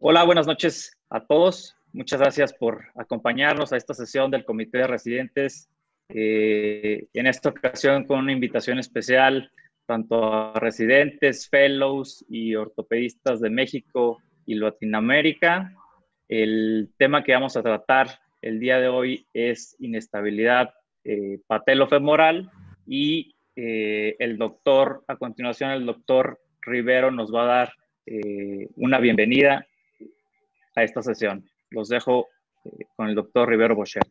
Hola, buenas noches a todos. Muchas gracias por acompañarnos a esta sesión del Comité de Residentes. Eh, en esta ocasión con una invitación especial tanto a residentes, fellows y ortopedistas de México y Latinoamérica. El tema que vamos a tratar el día de hoy es inestabilidad eh, patelofemoral y eh, el doctor, a continuación el doctor Rivero nos va a dar eh, una bienvenida a esta sesión. Los dejo eh, con el doctor Rivero Bocher.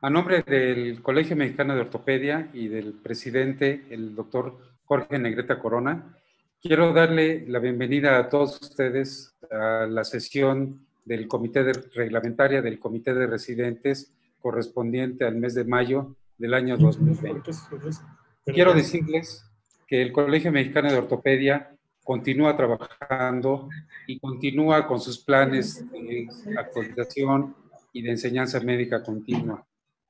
A nombre del Colegio Mexicano de Ortopedia y del presidente, el doctor Jorge Negreta Corona, quiero darle la bienvenida a todos ustedes a la sesión del Comité de Reglamentaria del Comité de Residentes correspondiente al mes de mayo del año 2020. Quiero decirles que el Colegio Mexicano de Ortopedia continúa trabajando y continúa con sus planes de actualización y de enseñanza médica continua.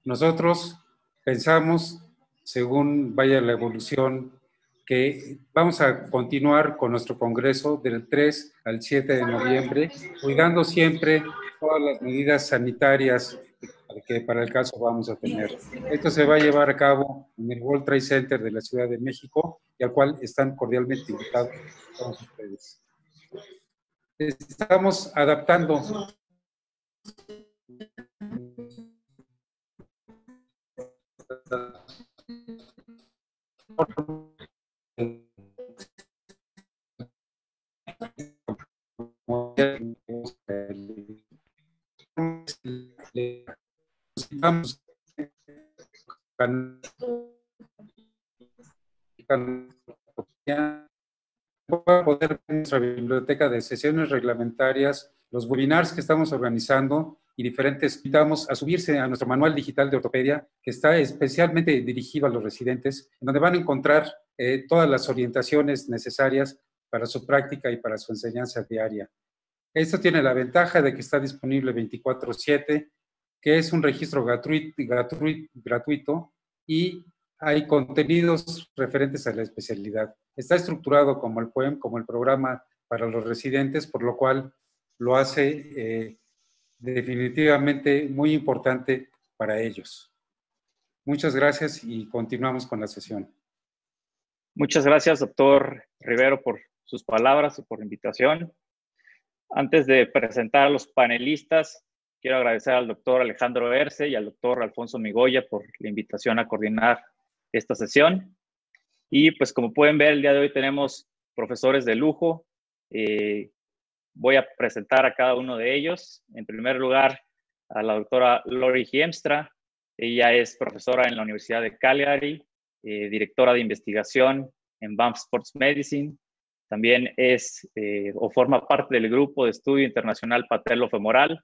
Nosotros pensamos, según vaya la evolución, que vamos a continuar con nuestro congreso del 3 al 7 de noviembre, cuidando siempre todas las medidas sanitarias que para el caso vamos a tener. Esto se va a llevar a cabo en el World Trade Center de la Ciudad de México y al cual están cordialmente invitados todos ustedes. Estamos adaptando vamos a poder nuestra biblioteca de sesiones reglamentarias, los webinars que estamos organizando y diferentes, invitamos a subirse a nuestro manual digital de ortopedia, que está especialmente dirigido a los residentes, en donde van a encontrar eh, todas las orientaciones necesarias para su práctica y para su enseñanza diaria. Esto tiene la ventaja de que está disponible 24/7 que es un registro gratuito, y hay contenidos referentes a la especialidad. Está estructurado como el POEM, como el programa para los residentes, por lo cual lo hace eh, definitivamente muy importante para ellos. Muchas gracias y continuamos con la sesión. Muchas gracias, doctor Rivero, por sus palabras y por la invitación. Antes de presentar a los panelistas, Quiero agradecer al doctor Alejandro Erce y al doctor Alfonso Migoya por la invitación a coordinar esta sesión. Y pues como pueden ver, el día de hoy tenemos profesores de lujo. Eh, voy a presentar a cada uno de ellos. En primer lugar, a la doctora Lori Hiemstra. Ella es profesora en la Universidad de Calgary, eh, directora de investigación en Banff Sports Medicine. También es eh, o forma parte del grupo de estudio internacional patelo-femoral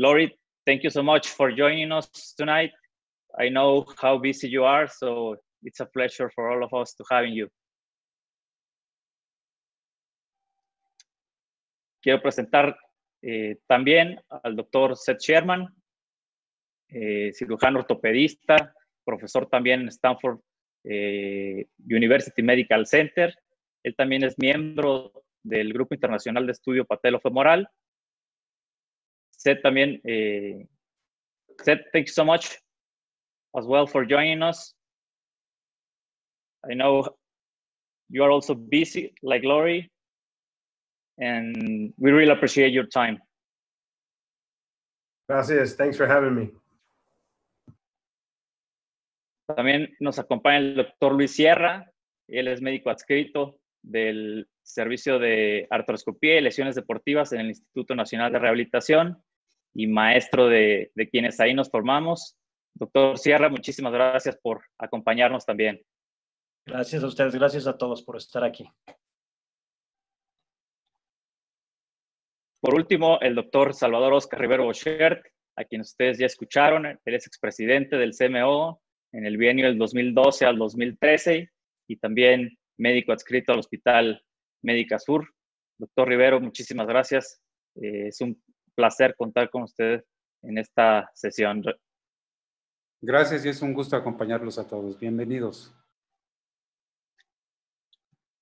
Lori, thank you so much for joining us tonight. I know how busy you are, so it's a pleasure for all of us to having you. Quiero presentar eh, también al doctor Seth Sherman, eh, cirujano ortopedista, profesor también en Stanford eh, University Medical Center. Él también es miembro del Grupo Internacional de Estudio Patelo-Femoral Seth también, eh, Seth, thank you so much as well for joining us. I know you are also busy like Lori, and we really appreciate your time. Gracias. Thanks for having me. También nos acompaña el doctor Luis Sierra. Él es médico adscrito del Servicio de Artroscopía y Lesiones Deportivas en el Instituto Nacional de Rehabilitación y maestro de, de quienes ahí nos formamos. Doctor Sierra, muchísimas gracias por acompañarnos también. Gracias a ustedes, gracias a todos por estar aquí. Por último, el doctor Salvador Oscar Rivero Boschert, a quien ustedes ya escucharon, él es expresidente del CMO en el bienio del 2012 al 2013 y también médico adscrito al Hospital Médica Sur. Doctor Rivero, muchísimas gracias. Eh, es un placer contar con ustedes en esta sesión. Gracias y es un gusto acompañarlos a todos. Bienvenidos.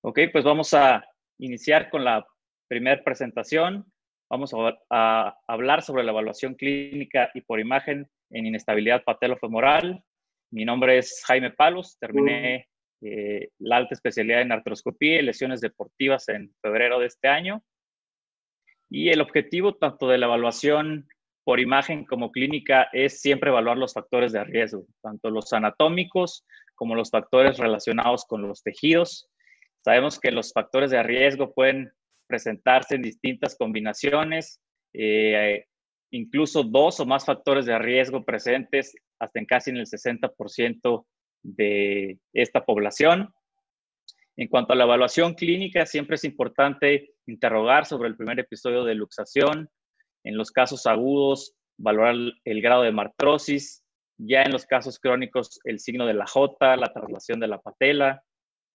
Ok, pues vamos a iniciar con la primer presentación. Vamos a, hablar sobre la evaluación clínica y por imagen en inestabilidad patelofemoral. Mi nombre es Jaime Palos, terminé eh, la alta especialidad en artroscopía y lesiones deportivas en febrero de este año. Y el objetivo tanto de la evaluación por imagen como clínica es siempre evaluar los factores de riesgo, tanto los anatómicos como los factores relacionados con los tejidos. Sabemos que los factores de riesgo pueden presentarse en distintas combinaciones, eh, incluso dos o más factores de riesgo presentes hasta en casi en el 60% de esta población. En cuanto a la evaluación clínica, siempre es importante interrogar sobre el primer episodio de luxación. En los casos agudos, valorar el grado de martrosis. Ya en los casos crónicos, el signo de la J, la traslación de la patela,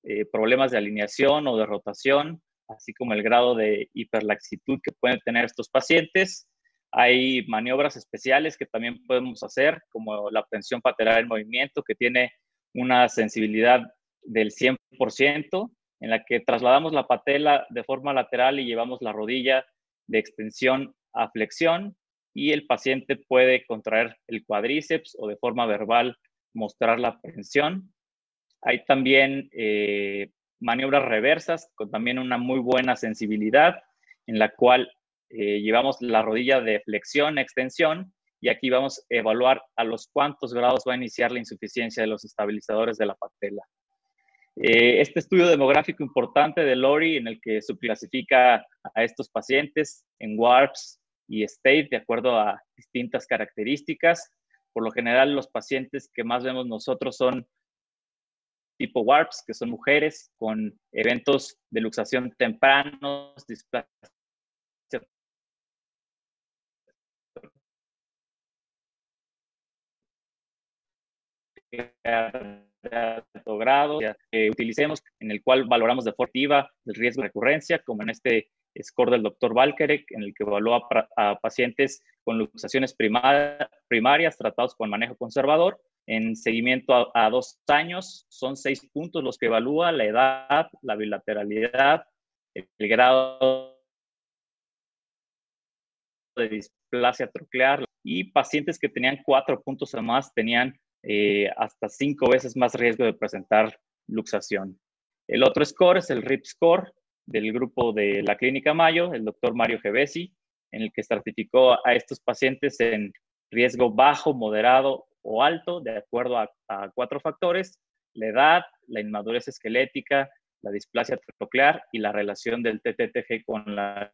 eh, problemas de alineación o de rotación, así como el grado de hiperlaxitud que pueden tener estos pacientes. Hay maniobras especiales que también podemos hacer, como la tensión patelar en movimiento, que tiene una sensibilidad del 100%, en la que trasladamos la patela de forma lateral y llevamos la rodilla de extensión a flexión y el paciente puede contraer el cuádriceps o de forma verbal mostrar la tensión. Hay también eh, maniobras reversas con también una muy buena sensibilidad en la cual eh, llevamos la rodilla de flexión, extensión y aquí vamos a evaluar a los cuántos grados va a iniciar la insuficiencia de los estabilizadores de la patela. Eh, este estudio demográfico importante de Lori en el que subclasifica a estos pacientes en WARPS y STATE de acuerdo a distintas características. Por lo general, los pacientes que más vemos nosotros son tipo WARPS, que son mujeres con eventos de luxación tempranos, displasia alto grado que utilicemos, en el cual valoramos de forma el riesgo de recurrencia, como en este score del doctor Valkerek, en el que evaluó a, pacientes con luxaciones primarias tratados con manejo conservador. En seguimiento a, dos años, son seis puntos los que evalúa, la edad, la bilateralidad, el, grado de displasia troclear y pacientes que tenían cuatro puntos o más tenían eh, hasta cinco veces más riesgo de presentar luxación. El otro score es el RIP score del grupo de la Clínica Mayo, el doctor Mario Gevesi, en el que certificó a estos pacientes en riesgo bajo, moderado o alto, de acuerdo a, cuatro factores, la edad, la inmadurez esquelética, la displasia troclear y la relación del TTTG con la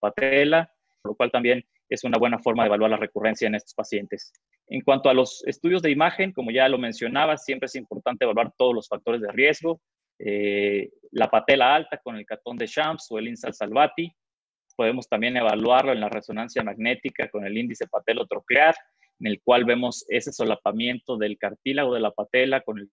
patela lo cual también es una buena forma de evaluar la recurrencia en estos pacientes. En cuanto a los estudios de imagen, como ya lo mencionaba, siempre es importante evaluar todos los factores de riesgo, eh, la patela alta con el catón de Champs o el INSAL Salvati. Podemos también evaluarlo en la resonancia magnética con el índice patelotroclear, en el cual vemos ese solapamiento del cartílago de la patela con el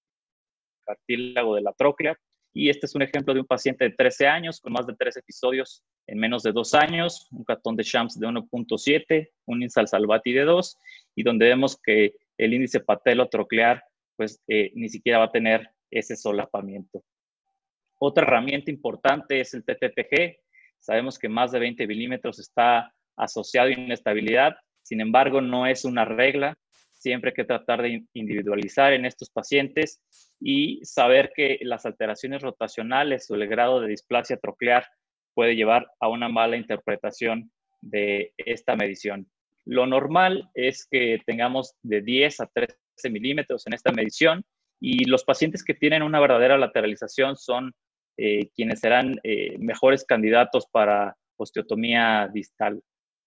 cartílago de la tróclea. Y este es un ejemplo de un paciente de 13 años con más de tres episodios en menos de dos años, un catón de Shams de 1.7, un Insal Salvati de 2, y donde vemos que el índice patelotroclear pues eh, ni siquiera va a tener ese solapamiento. Otra herramienta importante es el TTPG. Sabemos que más de 20 milímetros está asociado a inestabilidad, sin embargo, no es una regla. Siempre hay que tratar de individualizar en estos pacientes y saber que las alteraciones rotacionales o el grado de displasia troclear puede llevar a una mala interpretación de esta medición. Lo normal es que tengamos de 10 a 13 milímetros en esta medición y los pacientes que tienen una verdadera lateralización son eh, quienes serán eh, mejores candidatos para osteotomía distal.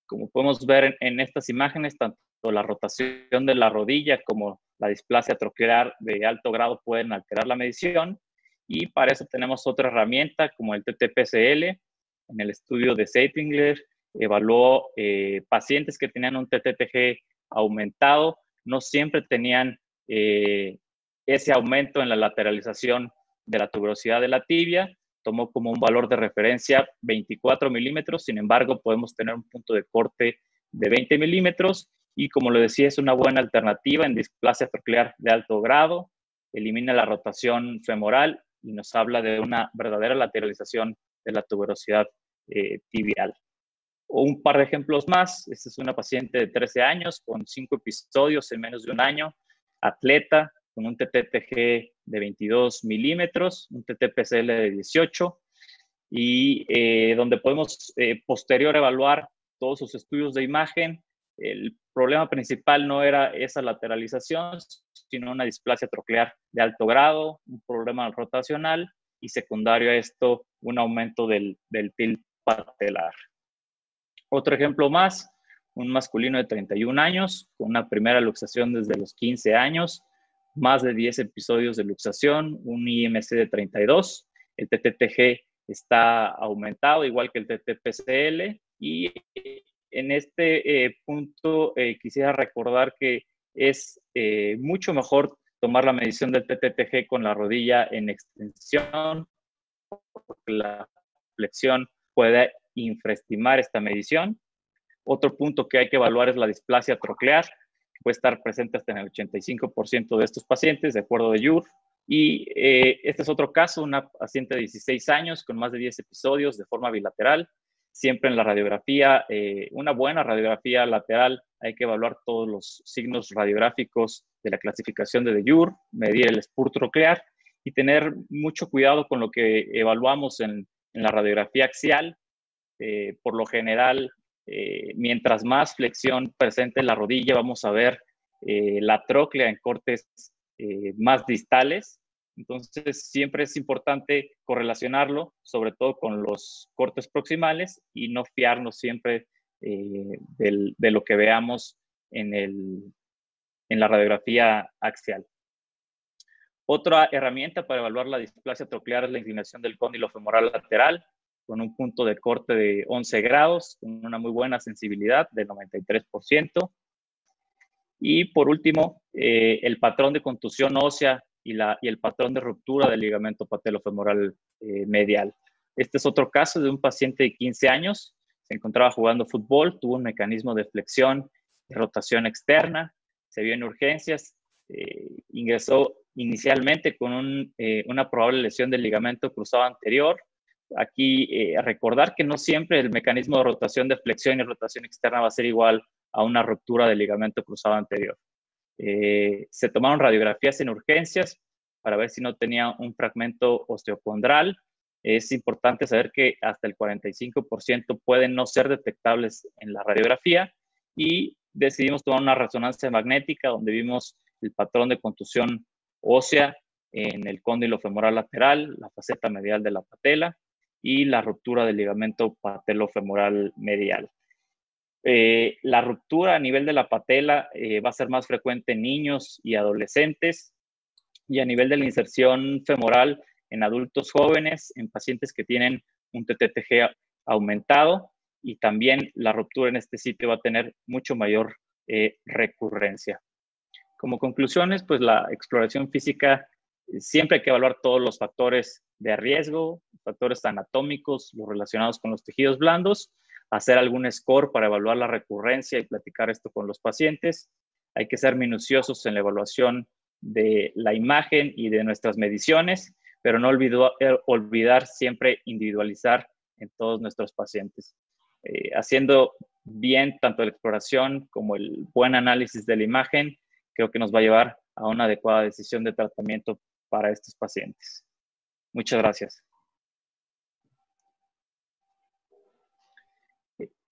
Como podemos ver en, estas imágenes, tanto la rotación de la rodilla como la displasia troquear de alto grado pueden alterar la medición. Y para eso tenemos otra herramienta como el TTPCL, en el estudio de Seitingler, evaluó eh, pacientes que tenían un TTTG aumentado, no siempre tenían eh, ese aumento en la lateralización de la tuberosidad de la tibia, tomó como un valor de referencia 24 milímetros, sin embargo podemos tener un punto de corte de 20 milímetros y como lo decía es una buena alternativa en displasia troclear de alto grado elimina la rotación femoral y nos habla de una verdadera lateralización de la tuberosidad eh, tibial. Un par de ejemplos más. Esta es una paciente de 13 años con cinco episodios en menos de un año, atleta, con un TTTG de 22 milímetros, un TTPCL de 18, y eh, donde podemos eh, posterior evaluar todos sus estudios de imagen. El problema principal no era esa lateralización, sino una displasia troclear de alto grado, un problema rotacional y secundario a esto, un aumento del, del patelar. Otro ejemplo más, un masculino de 31 años, con una primera luxación desde los 15 años, más de 10 episodios de luxación, un IMC de 32, el TTTG está aumentado, igual que el TTPCL, y en este eh, punto eh, quisiera recordar que es eh, mucho mejor tomar la medición del TTTG con la rodilla en extensión, porque la flexión puede infraestimar esta medición. Otro punto que hay que evaluar es la displasia troclear, que puede estar presente hasta en el 85% de estos pacientes, de acuerdo de YUR. Y eh, este es otro caso, una paciente de 16 años con más de 10 episodios de forma bilateral. Siempre en la radiografía, eh, una buena radiografía lateral, hay que evaluar todos los signos radiográficos de la clasificación de DeJure, medir el spur troclear y tener mucho cuidado con lo que evaluamos en, en la radiografía axial. Eh, por lo general, mientras más flexión presente la rodilla, vamos a ver la tróclea en cortes eh, más distales. Entonces, siempre es importante correlacionarlo, sobre todo con los cortes proximales y no fiarnos siempre eh, de lo que veamos en, el, en la radiografía axial. Otra herramienta para evaluar la displasia troclear es la inclinación del cóndilo femoral lateral con un punto de corte de 11 grados, con una muy buena sensibilidad del 93%. Y por último, eh, el patrón de contusión ósea y, el patrón de ruptura del ligamento patelofemoral eh, medial. Este es otro caso de un paciente de 15 años. Se encontraba jugando fútbol, tuvo un mecanismo de flexión y rotación externa, se vio en urgencias, eh, ingresó inicialmente con una probable lesión del ligamento cruzado anterior. Aquí recordar que no siempre el mecanismo de rotación de flexión y rotación externa va a ser igual a una ruptura del ligamento cruzado anterior. Eh, se tomaron radiografías en urgencias para ver si no tenía un fragmento osteocondral. Es importante saber que hasta el 45% pueden no ser detectables en la radiografía y decidimos tomar una resonancia magnética donde vimos el patrón de contusión ósea en el cóndilo femoral lateral, la faceta medial de la patela y la ruptura del ligamento patelofemoral medial. Eh, la ruptura a nivel de la patela eh, va a ser más frecuente en niños y adolescentes y a nivel de la inserción femoral en adultos jóvenes, en pacientes que tienen un TTG aumentado y también la ruptura en este sitio va a tener mucho mayor eh, recurrencia. Como conclusiones, pues la exploración física siempre hay que evaluar todos los factores de riesgo, factores anatómicos, los relacionados con los tejidos blandos hacer algún score para evaluar la recurrencia y platicar esto con los pacientes. Hay que ser minuciosos en la evaluación de la imagen y de nuestras mediciones, pero no eh, olvidar siempre individualizar en todos nuestros pacientes. Eh, haciendo bien tanto la exploración como el buen análisis de la imagen, creo que nos va a llevar a una adecuada decisión de tratamiento para estos pacientes. Muchas gracias.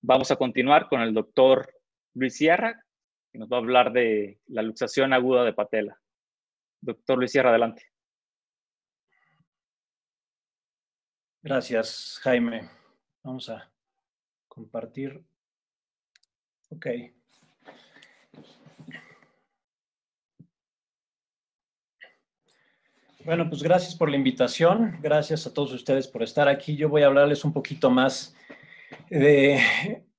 Vamos a continuar con el doctor Luis Sierra, que nos va a hablar de la luxación aguda de patela. Doctor Luis Sierra, adelante. Gracias, Jaime. Vamos a compartir. Ok. Bueno, pues gracias por la invitación. Gracias a todos ustedes por estar aquí. Yo voy a hablarles un poquito más de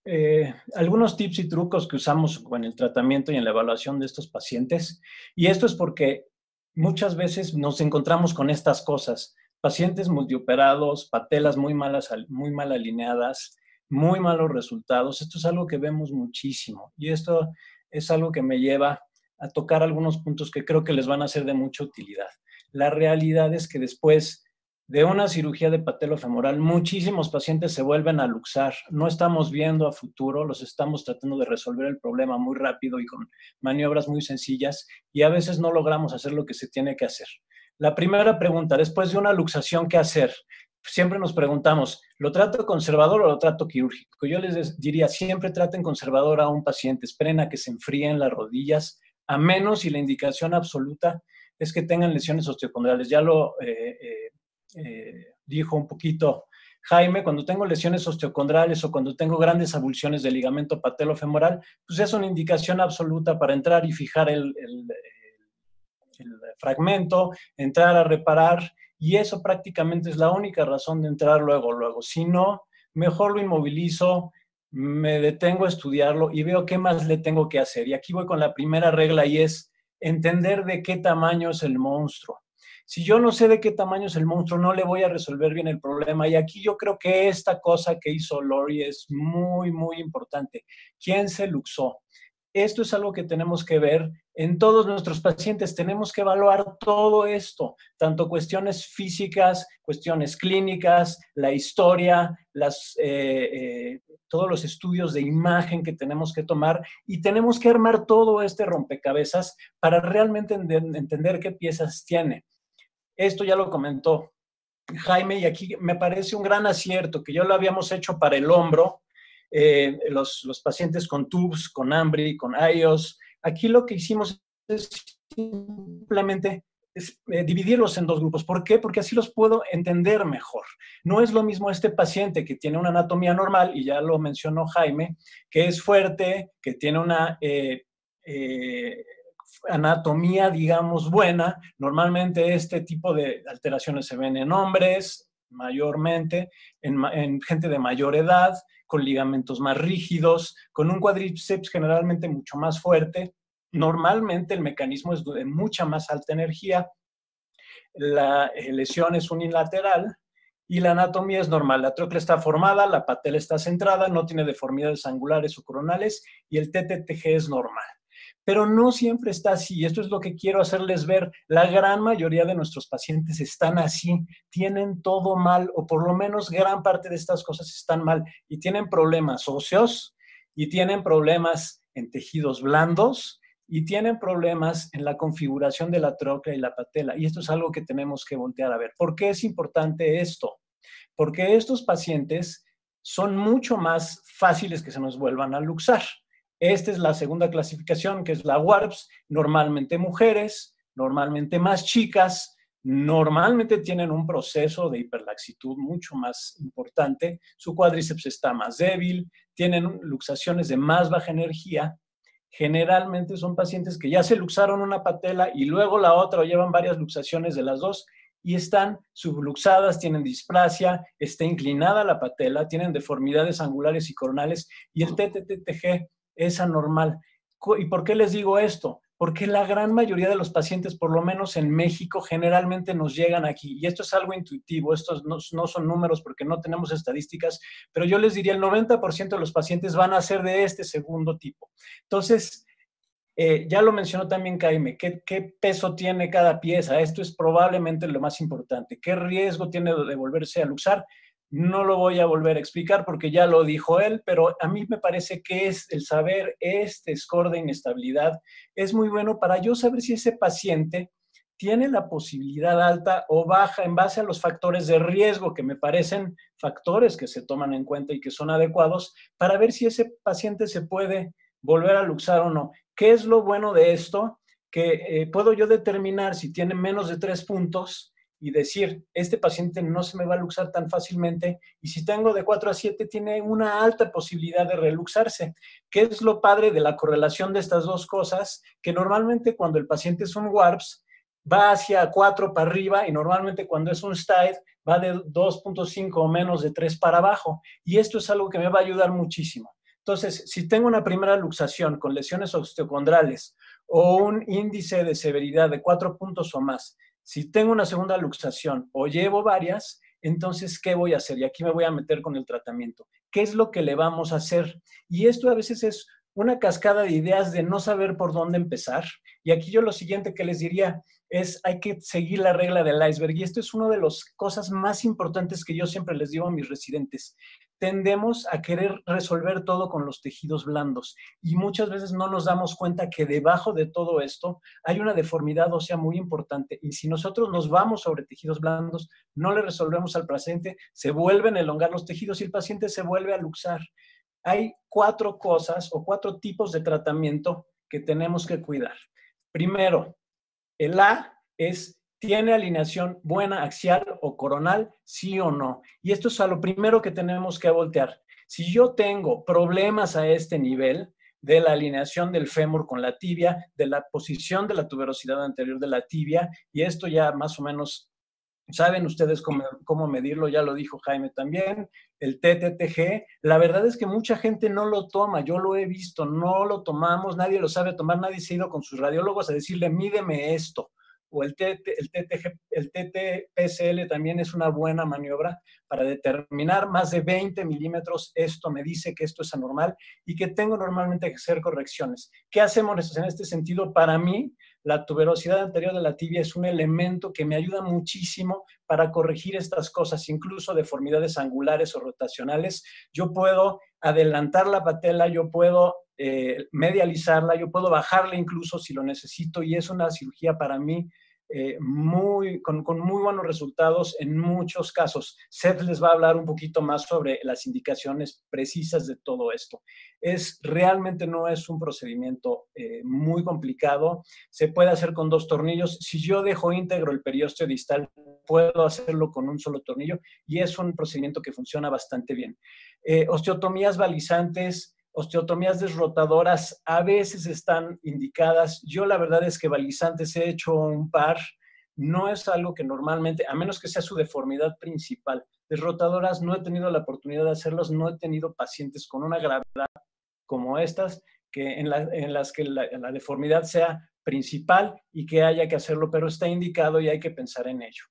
eh, algunos tips y trucos que usamos en el tratamiento y en la evaluación de estos pacientes. Y esto es porque muchas veces nos encontramos con estas cosas. Pacientes multioperados, patelas muy, malas, muy mal alineadas, muy malos resultados. Esto es algo que vemos muchísimo y esto es algo que me lleva a tocar algunos puntos que creo que les van a ser de mucha utilidad. La realidad es que después de una cirugía de patelofemoral, muchísimos pacientes se vuelven a luxar. No estamos viendo a futuro, los estamos tratando de resolver el problema muy rápido y con maniobras muy sencillas y a veces no logramos hacer lo que se tiene que hacer. La primera pregunta, después de una luxación, ¿qué hacer? Siempre nos preguntamos, ¿lo trato conservador o lo trato quirúrgico? Yo les diría, siempre traten conservador a un paciente, esperen a que se enfríen las rodillas, a menos y la indicación absoluta es que tengan lesiones osteocondrales. Ya lo eh, eh, eh, dijo un poquito Jaime, cuando tengo lesiones osteocondrales o cuando tengo grandes abulsiones del ligamento patelofemoral, pues es una indicación absoluta para entrar y fijar el, el fragmento, entrar a reparar, y eso prácticamente es la única razón de entrar luego, luego. Si no, mejor lo inmovilizo, me detengo a estudiarlo y veo qué más le tengo que hacer. Y aquí voy con la primera regla y es entender de qué tamaño es el monstruo. Si yo no sé de qué tamaño es el monstruo, no le voy a resolver bien el problema. Y aquí yo creo que esta cosa que hizo Lori es muy, muy importante. ¿Quién se luxó? Esto es algo que tenemos que ver en todos nuestros pacientes. Tenemos que evaluar todo esto, tanto cuestiones físicas, cuestiones clínicas, la historia, las, eh, eh, todos los estudios de imagen que tenemos que tomar y tenemos que armar todo este rompecabezas para realmente entender qué piezas tiene. Esto ya lo comentó Jaime y aquí me parece un gran acierto que ya lo habíamos hecho para el hombro, eh, los, pacientes con TUBS, con AMBRI, con IOS. Aquí lo que hicimos es simplemente eh, dividirlos en dos grupos. ¿Por qué? Porque así los puedo entender mejor. No es lo mismo este paciente que tiene una anatomía normal, y ya lo mencionó Jaime, que es fuerte, que tiene una eh, anatomía, digamos, buena. Normalmente este tipo de alteraciones se ven en hombres, mayormente, en, gente de mayor edad, con ligamentos más rígidos, con un cuádriceps generalmente mucho más fuerte. Normalmente el mecanismo es de mucha más alta energía. La eh, lesión es unilateral y la anatomía es normal. La trocla está formada, la patela está centrada, no tiene deformidades angulares o coronales y el TTTG es normal pero no siempre está así. Esto es lo que quiero hacerles ver. La gran mayoría de nuestros pacientes están así, tienen todo mal, o por lo menos gran parte de estas cosas están mal, y tienen problemas óseos, y tienen problemas en tejidos blandos, y tienen problemas en la configuración de la tróclea y la patela. Y esto es algo que tenemos que voltear a ver. ¿Por qué es importante esto? Porque estos pacientes son mucho más fáciles que se nos vuelvan a luxar. Esta es la segunda clasificación, que es la WARPS, normalmente mujeres, normalmente más chicas, normalmente tienen un proceso de hiperlaxitud mucho más importante, su cuádriceps está más débil, tienen luxaciones de más baja energía, generalmente son pacientes que ya se luxaron una patela y luego la otra o llevan varias luxaciones de las dos y están subluxadas, tienen displasia, está inclinada la patela, tienen deformidades angulares y coronales y el TTTG es anormal. ¿Y por qué les digo esto? Porque la gran mayoría de los pacientes, por lo menos en México, generalmente nos llegan aquí. Y esto es algo intuitivo, estos no, son números porque no tenemos estadísticas, pero yo les diría el 90% de los pacientes van a ser de este segundo tipo. Entonces, eh, ya lo mencionó también Jaime, ¿qué, ¿qué, peso tiene cada pieza? Esto es probablemente lo más importante. ¿Qué riesgo tiene de volverse a luxar? No lo voy a volver a explicar porque ya lo dijo él, pero a mí me parece que es el saber este score de inestabilidad es muy bueno para yo saber si ese paciente tiene la posibilidad alta o baja en base a los factores de riesgo que me parecen factores que se toman en cuenta y que son adecuados para ver si ese paciente se puede volver a luxar o no. ¿Qué es lo bueno de esto? Que eh, puedo yo determinar si tiene menos de tres puntos y decir, este paciente no se me va a luxar tan fácilmente y si tengo de 4 a 7 tiene una alta posibilidad de reluxarse. ¿Qué es lo padre de la correlación de estas dos cosas? Que normalmente cuando el paciente es un WARPS va hacia 4 para arriba y normalmente cuando es un STIDE va de 2.5 o menos de 3 para abajo. Y esto es algo que me va a ayudar muchísimo. Entonces, si tengo una primera luxación con lesiones osteocondrales o un índice de severidad de 4 puntos o más, si tengo una segunda luxación o llevo varias, entonces, ¿qué voy a hacer? Y aquí me voy a meter con el tratamiento. ¿Qué es lo que le vamos a hacer? Y esto a veces es una cascada de ideas de no saber por dónde empezar. Y aquí yo lo siguiente que les diría es, hay que seguir la regla del iceberg. Y esto es una de las cosas más importantes que yo siempre les digo a mis residentes. Tendemos a querer resolver todo con los tejidos blandos y muchas veces no nos damos cuenta que debajo de todo esto hay una deformidad ósea muy importante. Y si nosotros nos vamos sobre tejidos blandos, no le resolvemos al paciente, se vuelven a elongar los tejidos y el paciente se vuelve a luxar hay cuatro cosas o cuatro tipos de tratamiento que tenemos que cuidar. Primero, el A es, ¿tiene alineación buena axial o coronal? Sí o no. Y esto es a lo primero que tenemos que voltear. Si yo tengo problemas a este nivel, de la alineación del fémur con la tibia, de la posición de la tuberosidad anterior de la tibia, y esto ya más o menos Saben ustedes cómo, medirlo, ya lo dijo Jaime también, el TTTG. La verdad es que mucha gente no lo toma, yo lo he visto, no lo tomamos, nadie lo sabe tomar, nadie se ha ido con sus radiólogos a decirle, mídeme esto. O el, TT, TTPSL también es una buena maniobra para determinar más de 20 milímetros. Esto me dice que esto es anormal y que tengo normalmente que hacer correcciones. ¿Qué hacemos en este sentido? Para mí, la tuberosidad anterior de la tibia es un elemento que me ayuda muchísimo para corregir estas cosas, incluso deformidades angulares o rotacionales. Yo puedo adelantar la patela, yo puedo eh, medializarla, yo puedo bajarla incluso si lo necesito y es una cirugía para mí eh, muy, con, muy buenos resultados en muchos casos. Seth les va a hablar un poquito más sobre las indicaciones precisas de todo esto. Es realmente no es un procedimiento eh, muy complicado. Se puede hacer con dos tornillos. Si yo dejo íntegro el periósteo distal, puedo hacerlo con un solo tornillo y es un procedimiento que funciona bastante bien. Eh, osteotomías balizantes, osteotomías desrotadoras a veces están indicadas. Yo la verdad es que balizantes he hecho un par. No es algo que normalmente, a menos que sea su deformidad principal. Desrotadoras no he tenido la oportunidad de hacerlos, no he tenido pacientes con una gravedad como estas, que en, las que la, deformidad sea principal y que haya que hacerlo, pero está indicado y hay que pensar en ello.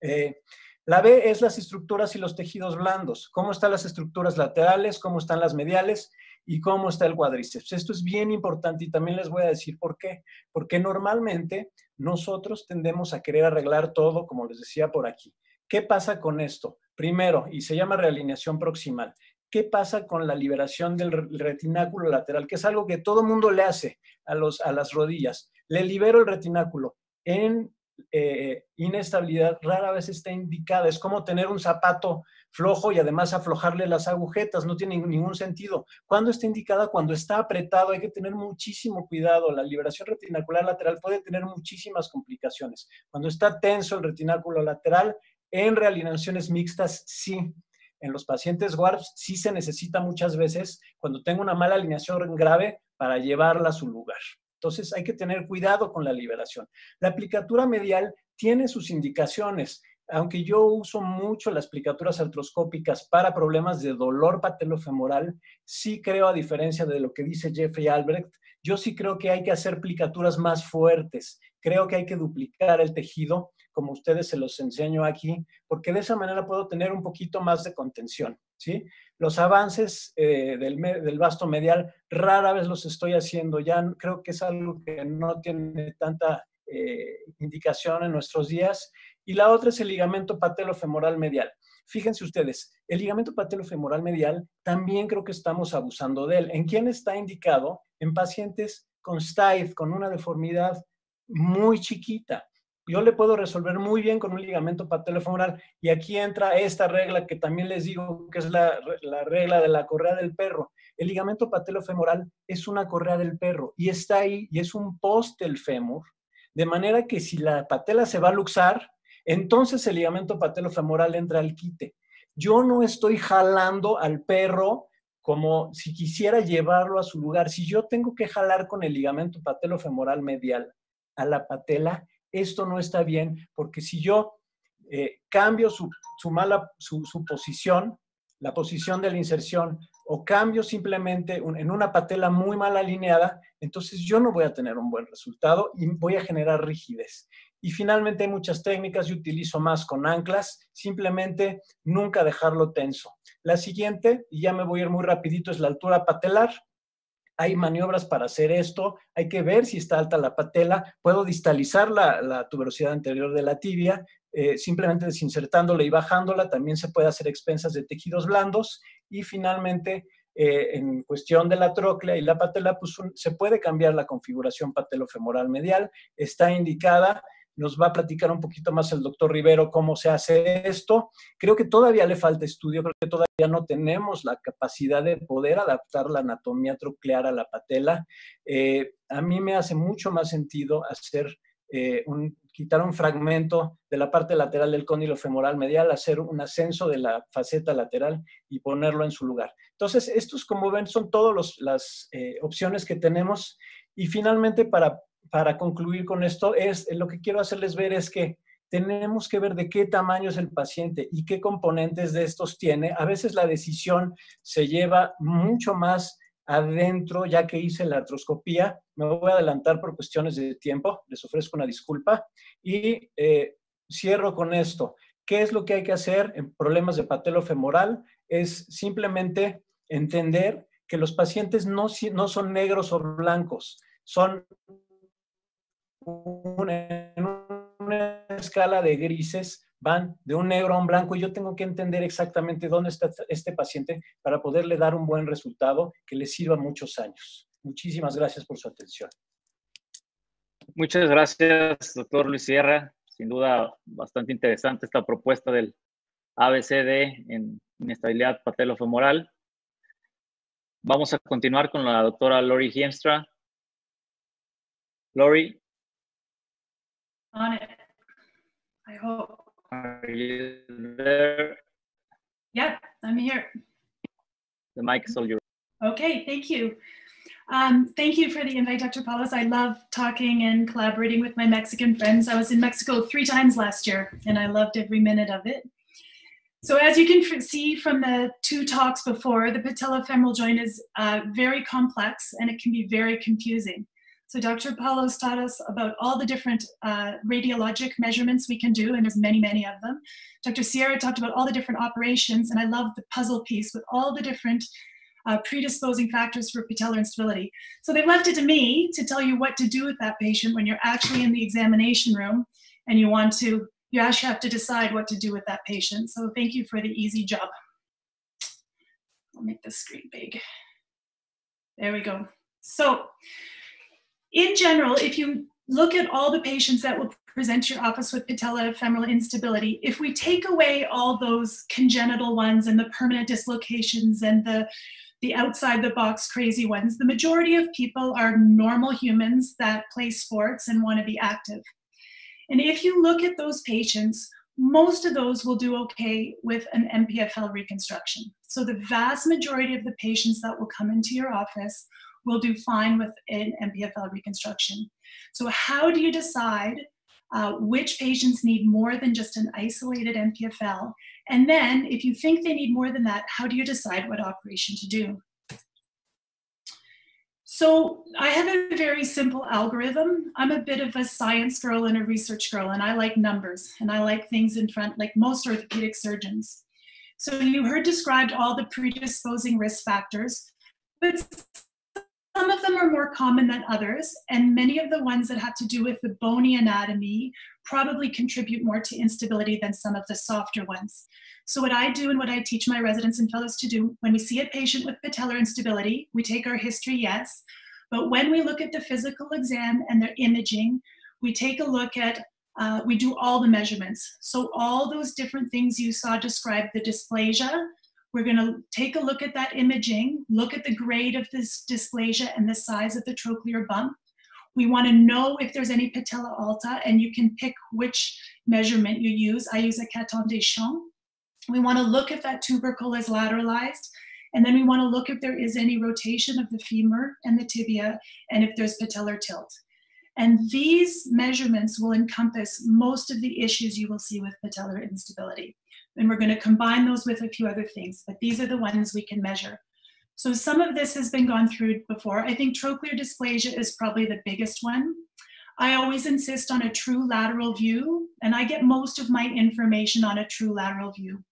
Eh, la B es las estructuras y los tejidos blandos. ¿Cómo están las estructuras laterales? ¿Cómo están las mediales? ¿Y cómo está el cuádriceps? Esto es bien importante y también les voy a decir por qué. Porque normalmente nosotros tendemos a querer arreglar todo, como les decía por aquí. ¿Qué pasa con esto? Primero, y se llama realineación proximal. ¿Qué pasa con la liberación del retináculo lateral? Que es algo que todo mundo le hace a, los, a las rodillas. Le libero el retináculo. En eh, inestabilidad rara vez está indicada. Es como tener un zapato flojo y además aflojarle las agujetas, no tiene ningún sentido. ¿Cuándo está indicada? Cuando está apretado, hay que tener muchísimo cuidado. La liberación retinacular lateral puede tener muchísimas complicaciones. Cuando está tenso el retináculo lateral, en realineaciones mixtas, sí. En los pacientes WARPs sí se necesita muchas veces cuando tengo una mala alineación grave para llevarla a su lugar. Entonces hay que tener cuidado con la liberación. La aplicatura medial tiene sus indicaciones. Aunque yo uso mucho las aplicaturas artroscópicas para problemas de dolor patelofemoral, sí creo, a diferencia de lo que dice Jeffrey Albrecht, yo sí creo que hay que hacer aplicaturas más fuertes. Creo que hay que duplicar el tejido, como ustedes se los enseño aquí, porque de esa manera puedo tener un poquito más de contención. ¿sí? Los avances eh, del, del vasto medial rara vez los estoy haciendo, ya creo que es algo que no tiene tanta eh, indicación en nuestros días. Y la otra es el ligamento patelofemoral medial. Fíjense ustedes, el ligamento patelofemoral medial también creo que estamos abusando de él. ¿En quién está indicado? En pacientes con STIF, con una deformidad muy chiquita yo le puedo resolver muy bien con un ligamento patelofemoral. Y aquí entra esta regla que también les digo que es la, regla de la correa del perro. El ligamento patelofemoral es una correa del perro y está ahí y es un post del fémur, de manera que si la patela se va a luxar, entonces el ligamento patelofemoral entra al quite. Yo no estoy jalando al perro como si quisiera llevarlo a su lugar. Si yo tengo que jalar con el ligamento patelofemoral medial a la patela, esto no está bien, porque si yo eh, cambio su, mala, su, posición, la posición de la inserción, o cambio simplemente en una patela muy mal alineada, entonces yo no voy a tener un buen resultado y voy a generar rigidez. Y finalmente hay muchas técnicas, yo utilizo más con anclas, simplemente nunca dejarlo tenso. La siguiente, y ya me voy a ir muy rapidito, es la altura patelar. Hay maniobras para hacer esto, hay que ver si está alta la patela, puedo distalizar la, tuberosidad anterior de la tibia, eh, simplemente desinsertándola y bajándola, también se puede hacer expensas de tejidos blandos y finalmente eh, en cuestión de la tróclea y la patela, pues se puede cambiar la configuración patelofemoral medial, está indicada nos va a platicar un poquito más el doctor Rivero cómo se hace esto. Creo que todavía le falta estudio, creo que todavía no tenemos la capacidad de poder adaptar la anatomía troclear a la patela. Eh, a mí me hace mucho más sentido hacer eh, un, quitar un fragmento de la parte lateral del cóndilo femoral medial, hacer un ascenso de la faceta lateral y ponerlo en su lugar. Entonces, estos, como ven, son todas las eh, opciones que tenemos. Y finalmente, para para concluir con esto, es lo que quiero hacerles ver es que tenemos que ver de qué tamaño es el paciente y qué componentes de estos tiene. A veces la decisión se lleva mucho más adentro, ya que hice la artroscopía. Me voy a adelantar por cuestiones de tiempo, les ofrezco una disculpa. Y eh, cierro con esto. ¿Qué es lo que hay que hacer en problemas de patelofemoral? Es simplemente entender que los pacientes no, no son negros o blancos, son en una escala de grises van de un negro a un blanco y yo tengo que entender exactamente dónde está este paciente para poderle dar un buen resultado que le sirva muchos años. Muchísimas gracias por su atención. Muchas gracias, doctor Luis Sierra. Sin duda, bastante interesante esta propuesta del ABCD en inestabilidad patelofemoral. Vamos a continuar con la doctora Lori Hiemstra. Lori, on it. I hope. Are you there? Yep, I'm here. The mic is all yours. Okay, thank you. Um, thank you for the invite, Dr. Palos. I love talking and collaborating with my Mexican friends. I was in Mexico three times last year, and I loved every minute of it. So as you can see from the two talks before, the patellofemoral joint is uh, very complex and it can be very confusing. So Dr. Palos taught us about all the different uh, radiologic measurements we can do, and there's many, many of them. Dr. Sierra talked about all the different operations, and I love the puzzle piece with all the different uh, predisposing factors for patellar instability. So they've left it to me to tell you what to do with that patient when you're actually in the examination room and you want to, you actually have to decide what to do with that patient. So thank you for the easy job. I'll make the screen big. There we go. So in general, if you look at all the patients that will present your office with patella femoral instability, if we take away all those congenital ones and the permanent dislocations and the the outside the box crazy ones, the majority of people are normal humans that play sports and want to be active. And if you look at those patients, most of those will do okay with an MPFL reconstruction. So the vast majority of the patients that will come into your office will do fine with an MPFL reconstruction. So how do you decide uh, which patients need more than just an isolated MPFL? And then if you think they need more than that, how do you decide what operation to do? So I have a very simple algorithm. I'm a bit of a science girl and a research girl, and I like numbers and I like things in front, like most orthopedic surgeons. So you heard described all the predisposing risk factors, but some of them are more common than others, and many of the ones that have to do with the bony anatomy probably contribute more to instability than some of the softer ones. So what I do and what I teach my residents and fellows to do, when we see a patient with patellar instability, we take our history, yes, but when we look at the physical exam and their imaging, we take a look at uh, we do all the measurements. So all those different things you saw described, the dysplasia, we're going to take a look at that imaging, look at the grade of this dysplasia and the size of the trochlear bump. We want to know if there's any patella alta, and you can pick which measurement you use. I use a Caton Deschamps. We want to look if that tubercle is lateralized, and then we want to look if there is any rotation of the femur and the tibia, and if there's patellar tilt. And these measurements will encompass most of the issues you will see with patellar instability. And we're going to combine those with a few other things, but these are the ones we can measure. So some of this has been gone through before. I think trochlear dysplasia is probably the biggest one. I always insist on a true lateral view, and I get most of my information on a true lateral view.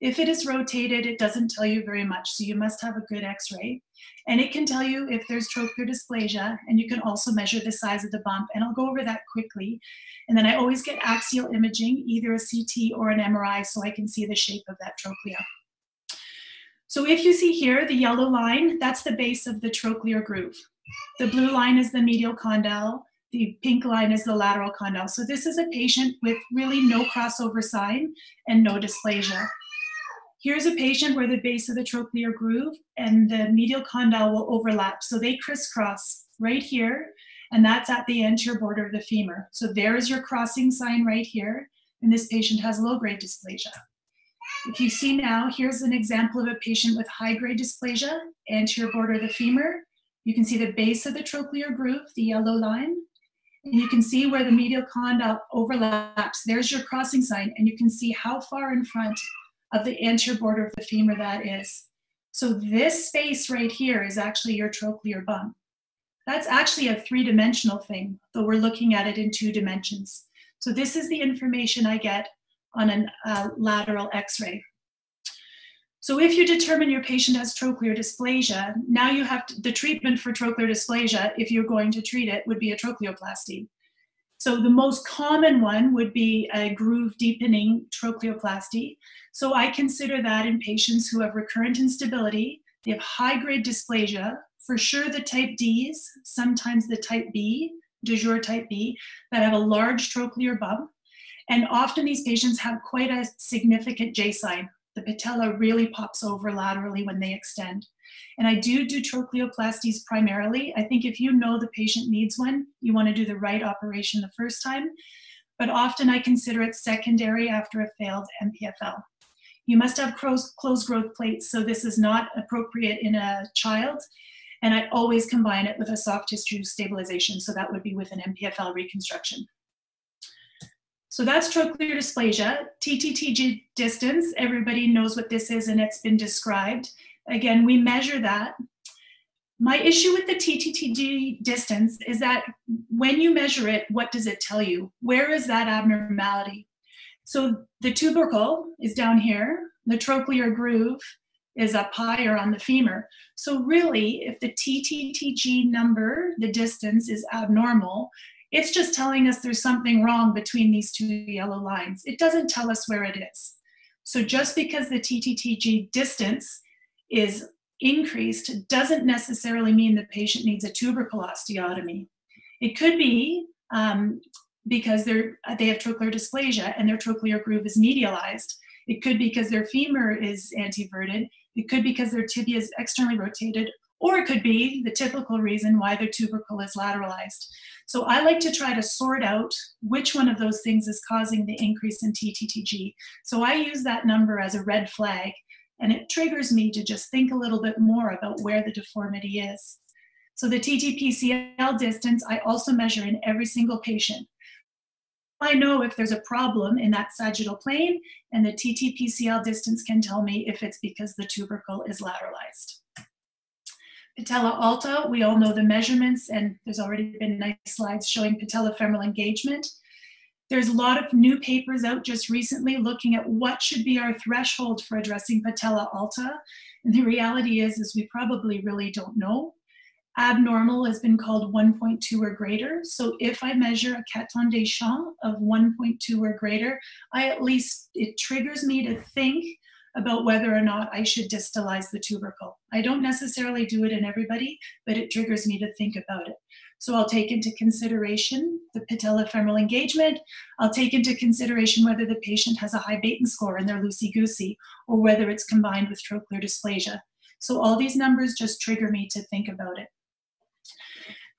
If it is rotated, it doesn't tell you very much, so you must have a good x-ray. And it can tell you if there's trochlear dysplasia, and you can also measure the size of the bump, and I'll go over that quickly. And then I always get axial imaging, either a CT or an MRI, so I can see the shape of that trochlea. So if you see here, the yellow line, that's the base of the trochlear groove. The blue line is the medial condyle, the pink line is the lateral condyle. So this is a patient with really no crossover sign and no dysplasia. Here's a patient where the base of the trochlear groove and the medial condyle will overlap. So they crisscross right here, and that's at the anterior border of the femur. So there is your crossing sign right here, and this patient has low-grade dysplasia. If you see now, here's an example of a patient with high-grade dysplasia, anterior border of the femur. You can see the base of the trochlear groove, the yellow line, and you can see where the medial condyle overlaps. There's your crossing sign, and you can see how far in front of the anterior border of the femur that is. So this space right here is actually your trochlear bump. That's actually a three-dimensional thing, though we're looking at it in two dimensions. So this is the information I get on a uh, lateral x-ray. So if you determine your patient has trochlear dysplasia, now you have to, the treatment for trochlear dysplasia, if you're going to treat it, would be a trochleoplasty. So the most common one would be a groove deepening trochleoplasty. So I consider that in patients who have recurrent instability, they have high grade dysplasia, for sure the type Ds, sometimes the type B, Dejour type B, that have a large trochlear bump. And often these patients have quite a significant J sign. The patella really pops over laterally when they extend. And I do do trochleoplasties primarily. I think if you know the patient needs one, you want to do the right operation the first time. But often I consider it secondary after a failed MPFL. You must have closed growth plates, so this is not appropriate in a child. And I always combine it with a soft tissue stabilization, so that would be with an MPFL reconstruction. So that's trochlear dysplasia. TTTG distance, everybody knows what this is and it's been described. Again, we measure that. My issue with the TTTG distance is that when you measure it, what does it tell you? Where is that abnormality? So the tubercle is down here, the trochlear groove is up higher on the femur. So really, if the TTTG number, the distance is abnormal, it's just telling us there's something wrong between these two yellow lines. It doesn't tell us where it is. So just because the TTTG distance is increased doesn't necessarily mean the patient needs a tubercle osteotomy. It could be um, because they're, they have trochlear dysplasia and their trochlear groove is medialized. It could be because their femur is anteverted. It could be because their tibia is externally rotated, or it could be the typical reason why their tubercle is lateralized. So I like to try to sort out which one of those things is causing the increase in TTTG. So I use that number as a red flag and it triggers me to just think a little bit more about where the deformity is. So the TTPCL distance, I also measure in every single patient. I know if there's a problem in that sagittal plane, and the TTPCL distance can tell me if it's because the tubercle is lateralized. Patella alta, we all know the measurements, and there's already been nice slides showing patellofemoral engagement. There's a lot of new papers out just recently looking at what should be our threshold for addressing patella alta. And the reality is, is we probably really don't know. Abnormal has been called 1.2 or greater. So if I measure a Caton Deschamps of 1.2 or greater, I at least, it triggers me to think about whether or not I should distalize the tubercle. I don't necessarily do it in everybody, but it triggers me to think about it. So I'll take into consideration the patellofemoral engagement. I'll take into consideration whether the patient has a high Beighton score and they're loosey-goosey, or whether it's combined with trochlear dysplasia. So all these numbers just trigger me to think about it.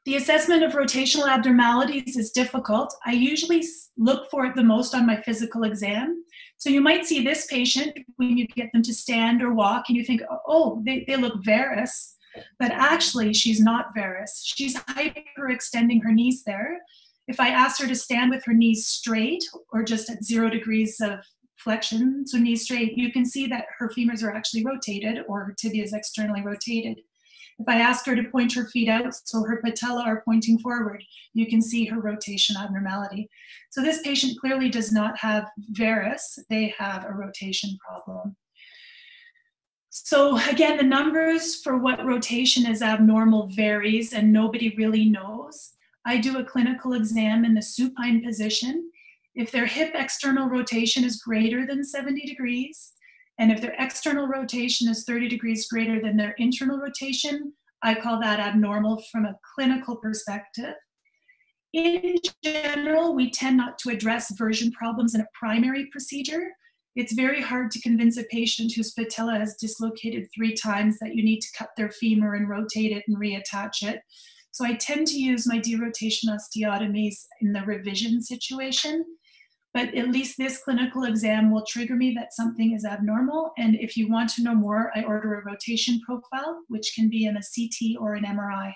The assessment of rotational abnormalities is difficult. I usually look for it the most on my physical exam. So you might see this patient when you get them to stand or walk and you think, oh, they, they look varus but actually she's not varus. She's hyperextending her knees there. If I ask her to stand with her knees straight or just at zero degrees of flexion, so knees straight, you can see that her femurs are actually rotated or her tibia is externally rotated. If I ask her to point her feet out so her patella are pointing forward, you can see her rotation abnormality. So this patient clearly does not have varus, they have a rotation problem. So again, the numbers for what rotation is abnormal varies and nobody really knows. I do a clinical exam in the supine position. If their hip external rotation is greater than 70 degrees, and if their external rotation is 30 degrees greater than their internal rotation, I call that abnormal from a clinical perspective. In general, we tend not to address version problems in a primary procedure. It's very hard to convince a patient whose patella has dislocated three times that you need to cut their femur and rotate it and reattach it. So I tend to use my derotation osteotomies in the revision situation but at least this clinical exam will trigger me that something is abnormal. And if you want to know more, I order a rotation profile, which can be in a CT or an MRI.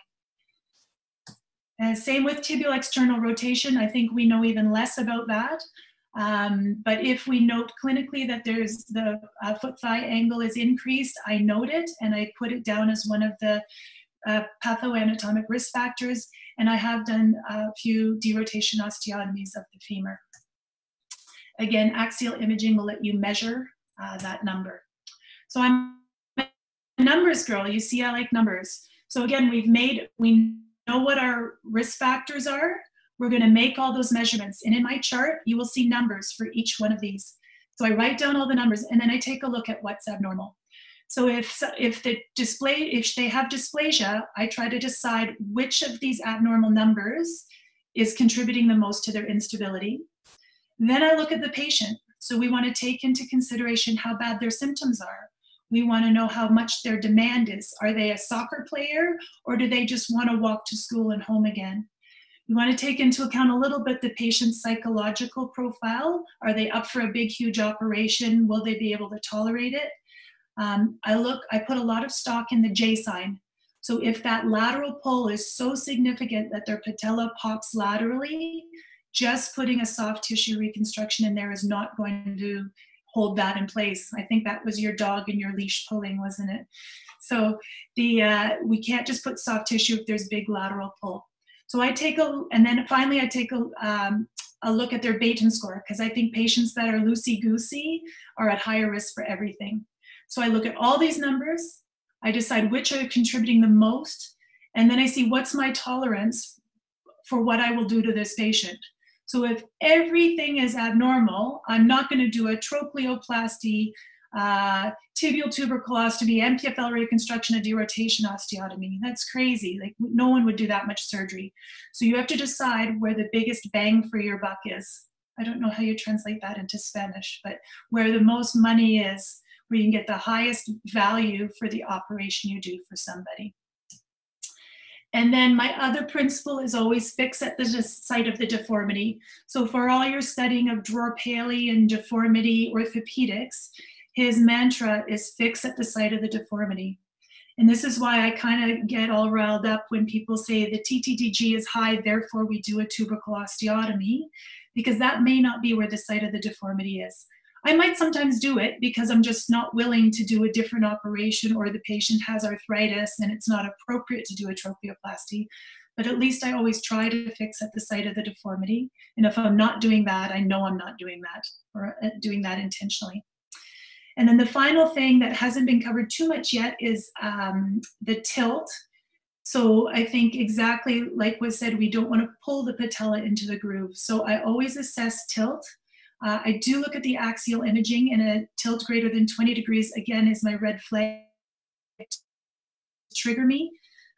And uh, same with tibial external rotation. I think we know even less about that. Um, but if we note clinically that there's the uh, foot thigh angle is increased, I note it and I put it down as one of the uh, pathoanatomic risk factors. And I have done a few derotation osteotomies of the femur. Again, axial imaging will let you measure uh, that number. So I'm a numbers girl. You see, I like numbers. So again, we've made, we know what our risk factors are. We're going to make all those measurements. And in my chart, you will see numbers for each one of these. So I write down all the numbers and then I take a look at what's abnormal. So if, if the display, if they have dysplasia, I try to decide which of these abnormal numbers is contributing the most to their instability. Then I look at the patient. So we want to take into consideration how bad their symptoms are. We want to know how much their demand is. Are they a soccer player or do they just want to walk to school and home again? We want to take into account a little bit the patient's psychological profile. Are they up for a big, huge operation? Will they be able to tolerate it? Um, I look, I put a lot of stock in the J sign. So if that lateral pull is so significant that their patella pops laterally, just putting a soft tissue reconstruction in there is not going to hold that in place. I think that was your dog and your leash pulling, wasn't it? So the uh, we can't just put soft tissue if there's big lateral pull. So I take a, and then finally I take a, um, a look at their Beighton score because I think patients that are loosey-goosey are at higher risk for everything. So I look at all these numbers, I decide which are contributing the most, and then I see what's my tolerance for what I will do to this patient. So if everything is abnormal, I'm not going to do a trochleoplasty, uh, tibial tubercle osteotomy, MPFL reconstruction, a derotation osteotomy. That's crazy. Like no one would do that much surgery. So you have to decide where the biggest bang for your buck is. I don't know how you translate that into Spanish, but where the most money is, where you can get the highest value for the operation you do for somebody. And then my other principle is always fix at the site of the deformity. So for all your studying of Dror Paley and deformity orthopedics, his mantra is fix at the site of the deformity. And this is why I kind of get all riled up when people say the TTTG is high, therefore we do a tubercle osteotomy, because that may not be where the site of the deformity is. I might sometimes do it because I'm just not willing to do a different operation or the patient has arthritis and it's not appropriate to do a trochleoplasty. But at least I always try to fix at the site of the deformity. And if I'm not doing that, I know I'm not doing that or uh, doing that intentionally. And then the final thing that hasn't been covered too much yet is um, the tilt. So I think exactly like was said, we don't want to pull the patella into the groove. So I always assess tilt uh, I do look at the axial imaging and a tilt greater than 20 degrees, again, is my red flag trigger me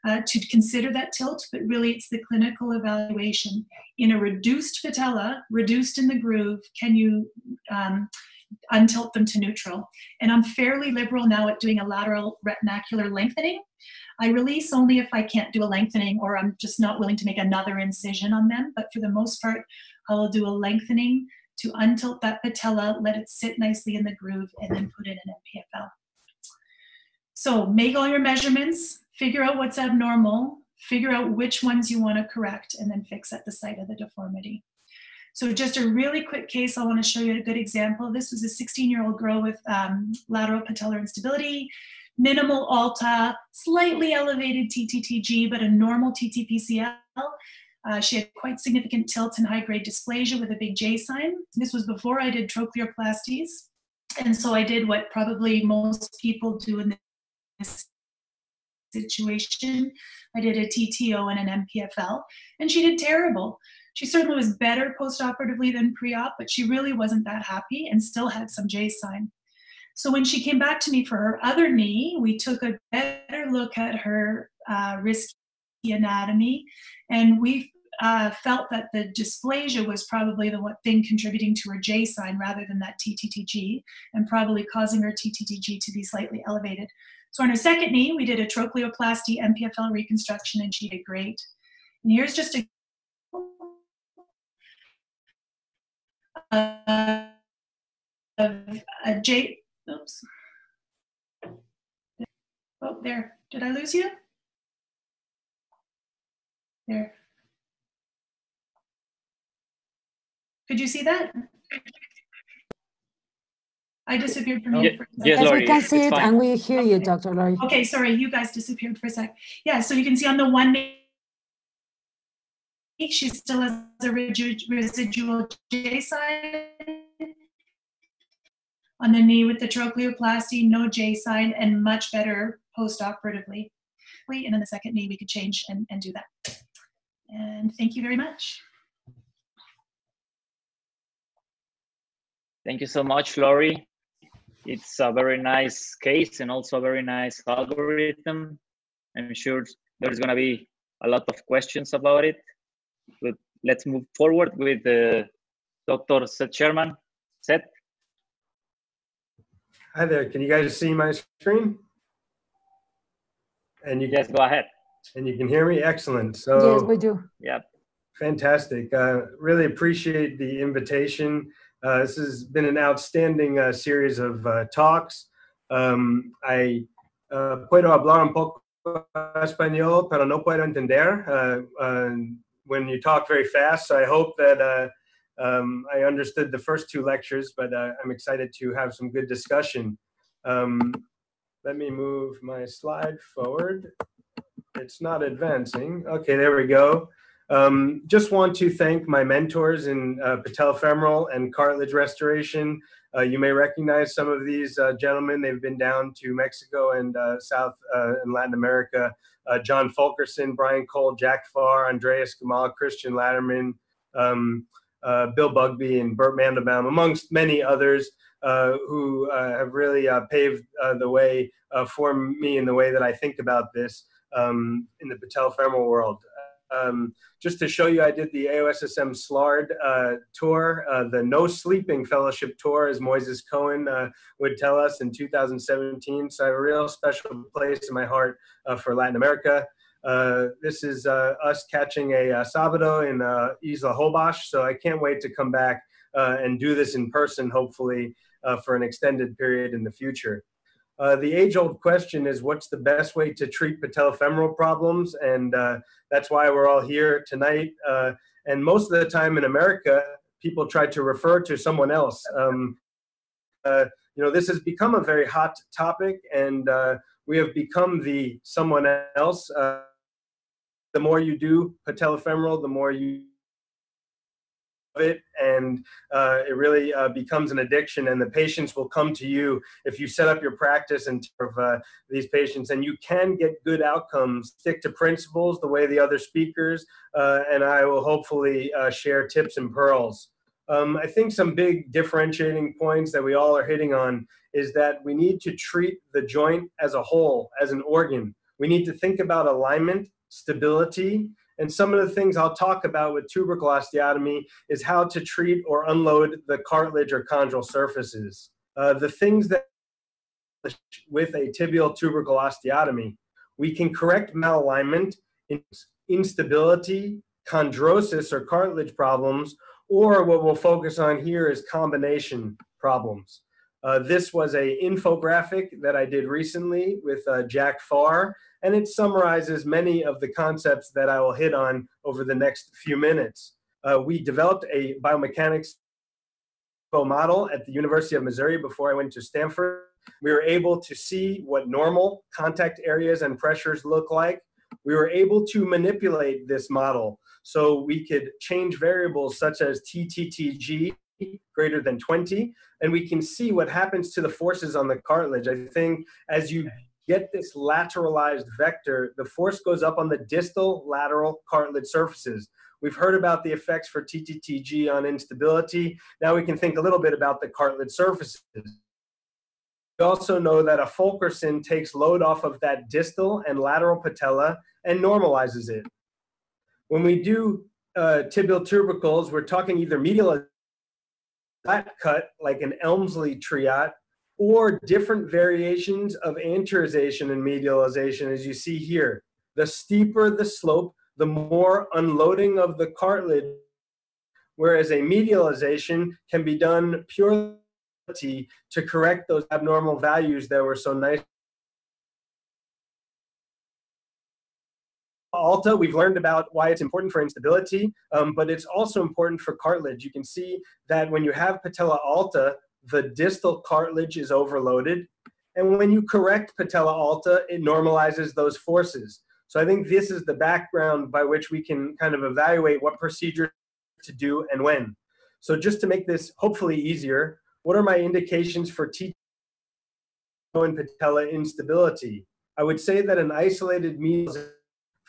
uh, to consider that tilt, but really it's the clinical evaluation. In a reduced patella, reduced in the groove, can you um, untilt them to neutral? And I'm fairly liberal now at doing a lateral retinacular lengthening. I release only if I can't do a lengthening or I'm just not willing to make another incision on them, but for the most part, I will do a lengthening to untilt that patella, let it sit nicely in the groove, and then put in an MPFL. So make all your measurements, figure out what's abnormal, figure out which ones you want to correct, and then fix at the site of the deformity. So just a really quick case, I want to show you a good example. This was a 16-year-old girl with um, lateral patellar instability, minimal ALTA, slightly elevated TTTG, but a normal TTPCL. Uh, she had quite significant tilt and high grade dysplasia with a big J sign. This was before I did trochleoplasties. And so I did what probably most people do in this situation. I did a TTO and an MPFL, and she did terrible. She certainly was better postoperatively than pre-op, but she really wasn't that happy and still had some J sign. So when she came back to me for her other knee, we took a better look at her uh, risky anatomy, and we uh, felt that the dysplasia was probably the one thing contributing to her J sign rather than that TTTG, and probably causing her TTTG to be slightly elevated. So on her second knee, we did a trochleoplasty MPFL reconstruction, and she did great. And here's just a uh, a J, oops. Oh, there. Did I lose you? There. Could you see that? I disappeared from you. For yes, yes we can see it's it fine. and we hear you, Dr. Laurie. Okay, sorry, you guys disappeared for a sec. Yeah, so you can see on the one knee, she still has a residual J side. On the knee with the trochleoplasty, no J side, and much better post-operatively. Wait, and then the second knee, we could change and, and do that. And thank you very much. Thank you so much, Laurie. It's a very nice case and also a very nice algorithm. I'm sure there's going to be a lot of questions about it. But let's move forward with uh, Dr. Seth Sherman. Seth, Hi there. Can you guys see my screen? And you guys go ahead. and you can hear me. Excellent. So Yes, So we do. Yeah, fantastic. Uh, really appreciate the invitation. Uh, this has been an outstanding uh, series of uh, talks. Um, I uh, puedo hablar un poco español, pero no puedo entender uh, uh, when you talk very fast. So I hope that uh, um, I understood the first two lectures, but uh, I'm excited to have some good discussion. Um, let me move my slide forward. It's not advancing. Okay, there we go. Um, just want to thank my mentors in uh, patellofemoral and cartilage restoration. Uh, you may recognize some of these uh, gentlemen. They've been down to Mexico and uh, South uh, and Latin America. Uh, John Fulkerson, Brian Cole, Jack Farr, Andreas Gomoll, Christian Lattermann, um, Bill Bugbee, and Bert Mandelbaum, amongst many others uh, who uh, have really uh, paved the way for me in the way that I think about this um, in the patellofemoral world. Um, just to show you, I did the AOSSM SLARD uh, tour, uh, the No Sleeping Fellowship tour, as Moises Cohen uh, would tell us in 2017. So I have a real special place in my heart uh, for Latin America. Uh, this is uh, us catching a, Sabado in Isla Holbox. So I can't wait to come back and do this in person, hopefully, for an extended period in the future. Uh, the age-old question is what's the best way to treat patellofemoral problems? And uh, that's why we're all here tonight. Uh, and most of the time in america people try to refer to someone else. Um, uh, you know this has become a very hot topic and uh, we have become the someone else. The more you do patellofemoral the more you it and uh, it really uh, becomes an addiction and the patients will come to you if you set up your practice and of uh, these patients and you can get good outcomes. Stick to principles the way the other speakers uh, and i will hopefully uh, share tips and pearls. Um, i think some big differentiating points that we all are hitting on is that we need to treat the joint as a whole as an organ. We need to think about alignment stability and some of the things I'll talk about with tubercle osteotomy is how to treat or unload the cartilage or chondral surfaces. Uh, the things that with a tibial tubercle osteotomy, we can correct malalignment, instability, chondrosis or cartilage problems, or what we'll focus on here is combination problems. Uh, this was a infographic that I did recently with uh, Jack Farr, and it summarizes many of the concepts that I will hit on over the next few minutes. Uh, we developed a biomechanics model at the University of Missouri before I went to Stanford. We were able to see what normal contact areas and pressures look like. We were able to manipulate this model so we could change variables such as TTTG greater than 20, and we can see what happens to the forces on the cartilage. I think as you get this lateralized vector, the force goes up on the distal lateral cartilage surfaces. We've heard about the effects for TTTG on instability. Now we can think a little bit about the cartilage surfaces. We also know that a Fulkerson takes load off of that distal and lateral patella and normalizes it. When we do uh, tibial tubercles, we're talking either medial flat cut like an Elmslie-Trillat or different variations of anterization and medialization as you see here. The steeper the slope, the more unloading of the cartilage, whereas a medialization can be done purely to correct those abnormal values that were so nice. Alta, we've learned about why it's important for instability, um, but it's also important for cartilage. You can see that when you have patella alta, the distal cartilage is overloaded. And when you correct patella alta, it normalizes those forces. So I think this is the background by which we can kind of evaluate what procedure to do and when. So just to make this hopefully easier, what are my indications for T and patella instability? I would say that an isolated means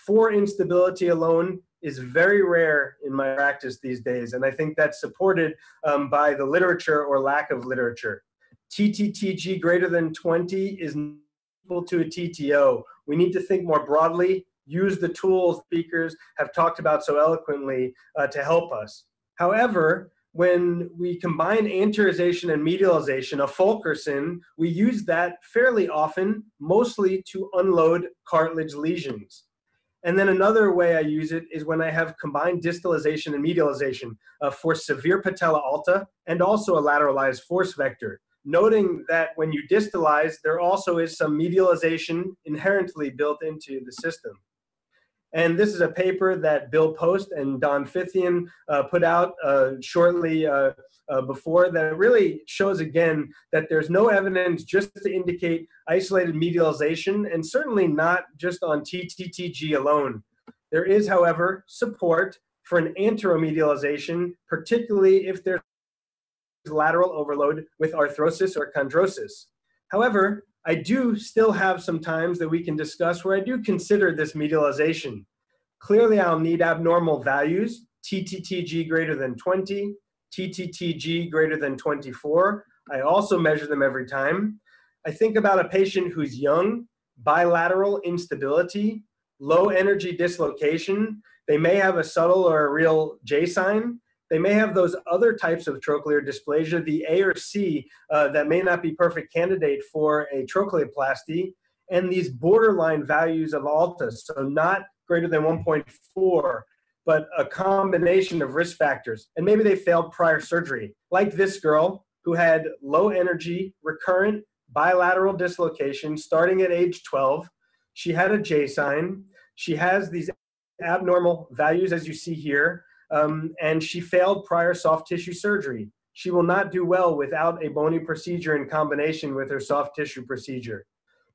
for instability alone is very rare in my practice these days, and I think that's supported um, by the literature or lack of literature. TTTG greater than 20 is equal to a TTO. We need to think more broadly, use the tools speakers have talked about so eloquently uh, to help us. However, when we combine anteriorization and medialization, a Fulkerson, we use that fairly often, mostly to unload cartilage lesions. And then another way I use it is when I have combined distalization and medialization uh, for severe patella alta and also a lateralized force vector. Noting that when you distalize, there also is some medialization inherently built into the system. And this is a paper that Bill Post and Don Fithian uh, put out uh, shortly uh, uh, before that really shows again that there's no evidence just to indicate isolated medialization and certainly not just on TTTG alone. There is, however, support for an anteromedialization, particularly if there's lateral overload with arthrosis or chondrosis. However, I do still have some times that we can discuss where I do consider this medialization. Clearly, I'll need abnormal values, TTTG greater than 20, TTTG greater than 24. I also measure them every time. I think about a patient who's young, bilateral instability, low energy dislocation. They may have a subtle or a real J sign. They may have those other types of trochlear dysplasia, the A or C, uh, that may not be perfect candidate for a trochleoplasty, and these borderline values of alta, so not greater than 1.4, but a combination of risk factors. And maybe they failed prior surgery, like this girl who had low energy, recurrent bilateral dislocation starting at age 12. She had a J sign. She has these abnormal values, as you see here um, and she failed prior soft tissue surgery. She will not do well without a bony procedure in combination with her soft tissue procedure.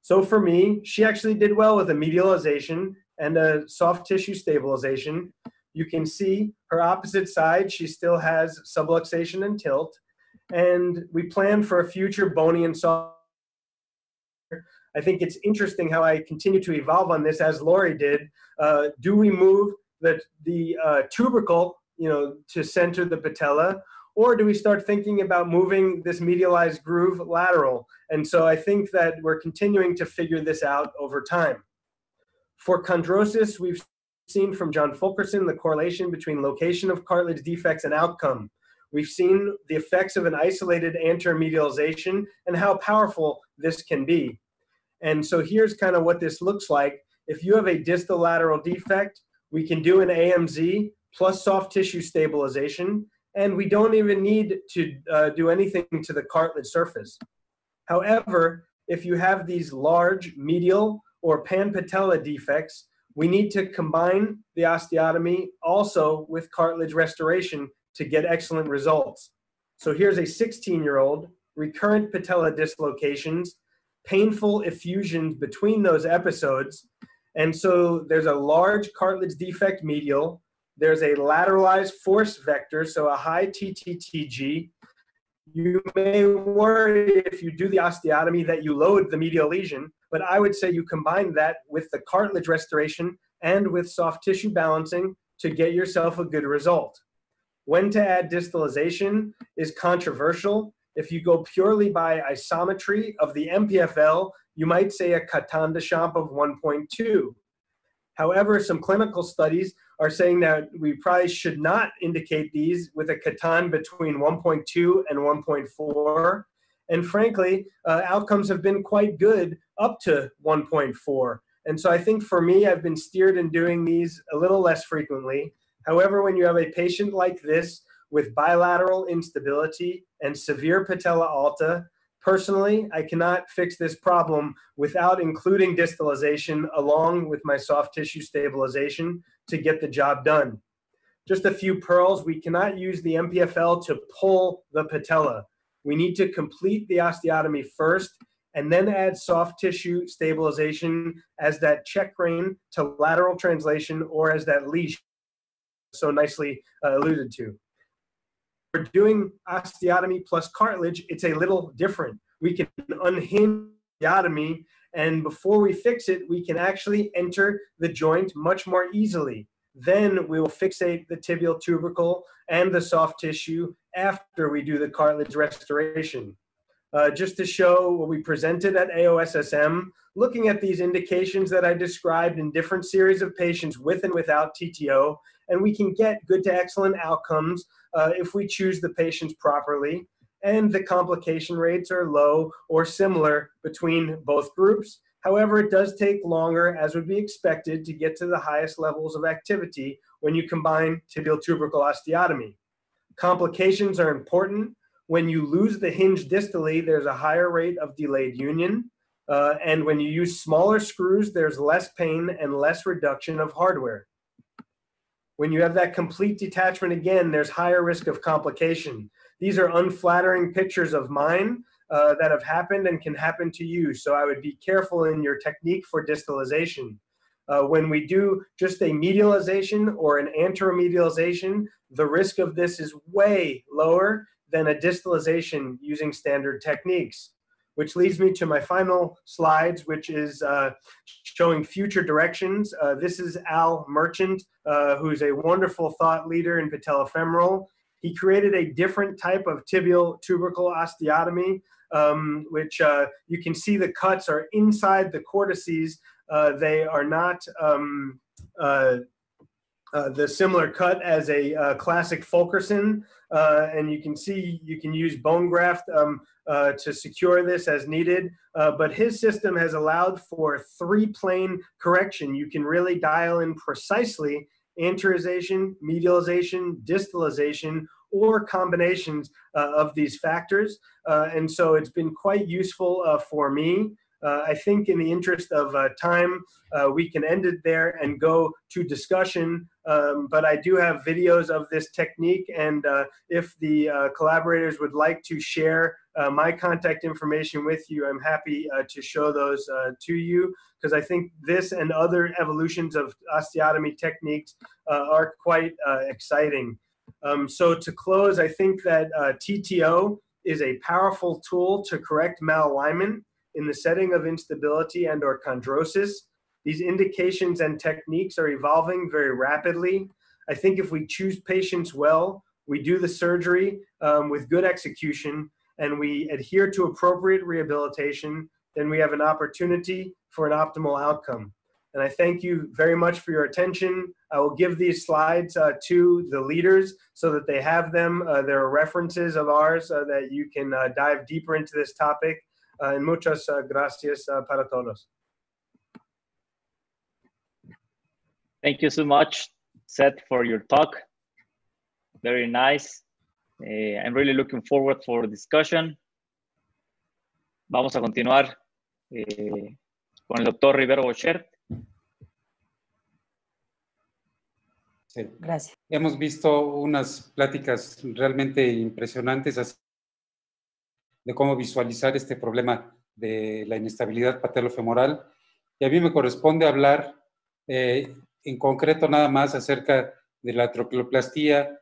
So for me, she actually did well with a medialization and a soft tissue stabilization. You can see her opposite side, she still has subluxation and tilt. And we plan for a future bony and soft. I think it's interesting how I continue to evolve on this as Laurie did. Uh, do we move the, the uh, tubercle, you know, to center the patella? Or do we start thinking about moving this medialized groove lateral? And so I think that we're continuing to figure this out over time. For chondrosis, we've seen from John Fulkerson the correlation between location of cartilage defects and outcome. We've seen the effects of an isolated anteromedialization and how powerful this can be. And so here's kind of what this looks like. If you have a distal lateral defect, we can do an AMZ plus soft tissue stabilization, and we don't even need to uh, do anything to the cartilage surface. However, if you have these large medial or panpatella defects, we need to combine the osteotomy also with cartilage restoration to get excellent results. So here's a 16 year old, recurrent patella dislocations, painful effusions between those episodes, and so there's a large cartilage defect medial. there's a lateralized force vector, so a high TTTG. You may worry if you do the osteotomy that you load the medial lesion, but I would say you combine that with the cartilage restoration and with soft tissue balancing to get yourself a good result. When to add distalization is controversial. If you go purely by isometry of the MPFL, you might say a Caton Deschamps of 1.2. However, some clinical studies are saying that we probably should not indicate these with a Caton between 1.2 and 1.4. And frankly, uh, outcomes have been quite good up to 1.4. And so I think for me, I've been steered in doing these a little less frequently. However, when you have a patient like this with bilateral instability and severe patella alta, personally, I cannot fix this problem without including distalization along with my soft tissue stabilization to get the job done. Just a few pearls, we cannot use the MPFL to pull the patella. We need to complete the osteotomy first and then add soft tissue stabilization as that check rein to lateral translation or as that leash so nicely uh, alluded to. We're doing osteotomy plus cartilage, it's a little different. We can unhinge osteotomy and before we fix it, we can actually enter the joint much more easily. Then we will fixate the tibial tubercle and the soft tissue after we do the cartilage restoration. Uh, just to show what we presented at AOSSM, looking at these indications that I described in different series of patients with and without TTO, and we can get good to excellent outcomes uh, if we choose the patients properly and the complication rates are low or similar between both groups. However, it does take longer, as would be expected, to get to the highest levels of activity when you combine tibial tubercle osteotomy. Complications are important. When you lose the hinge distally, there's a higher rate of delayed union. Uh, and when you use smaller screws, there's less pain and less reduction of hardware. When you have that complete detachment again, there's higher risk of complication. These are unflattering pictures of mine uh, that have happened and can happen to you. So I would be careful in your technique for distalization. Uh, when we do just a medialization or an anteromedialization, the risk of this is way lower than a distalization using standard techniques. Which leads me to my final slides, which is uh, showing future directions. Uh, this is Al Merchant, uh, who's a wonderful thought leader in patellofemoral. He created a different type of tibial tubercle osteotomy, um, which uh, you can see the cuts are inside the cortices. Uh, they are not um, uh, the similar cut as a classic Fulkerson, and you can see you can use bone graft um, to secure this as needed. but his system has allowed for three plane correction. You can really dial in precisely anterization, medialization, distalization, or combinations uh, of these factors. Uh, and so it's been quite useful uh, for me. Uh, I think in the interest of uh, time, uh, we can end it there and go to discussion. Um, but I do have videos of this technique, and if the collaborators would like to share my contact information with you, I'm happy to show those to you because I think this and other evolutions of osteotomy techniques uh, are quite uh, exciting. Um, so to close, I think that uh, TTO is a powerful tool to correct malalignment in the setting of instability and or chondrosis. These indications and techniques are evolving very rapidly. I think if we choose patients well, we do the surgery um, with good execution, and we adhere to appropriate rehabilitation, then we have an opportunity for an optimal outcome. And I thank you very much for your attention. I will give these slides uh, to the leaders so that they have them. Uh, there are references of ours uh, that you can uh, dive deeper into this topic. Uh, and muchas uh, gracias para todos. Thank you so much, Seth, for your talk. Very nice. I'm really looking forward for the discussion. Vamos a continuar eh, con el doctor Rivero Bochert. Sí. Gracias. Hemos visto unas pláticas realmente impresionantes de cómo visualizar este problema de la inestabilidad patelofemoral. Y a mí me corresponde hablar eh, en concreto nada más acerca de la troqueoplastía,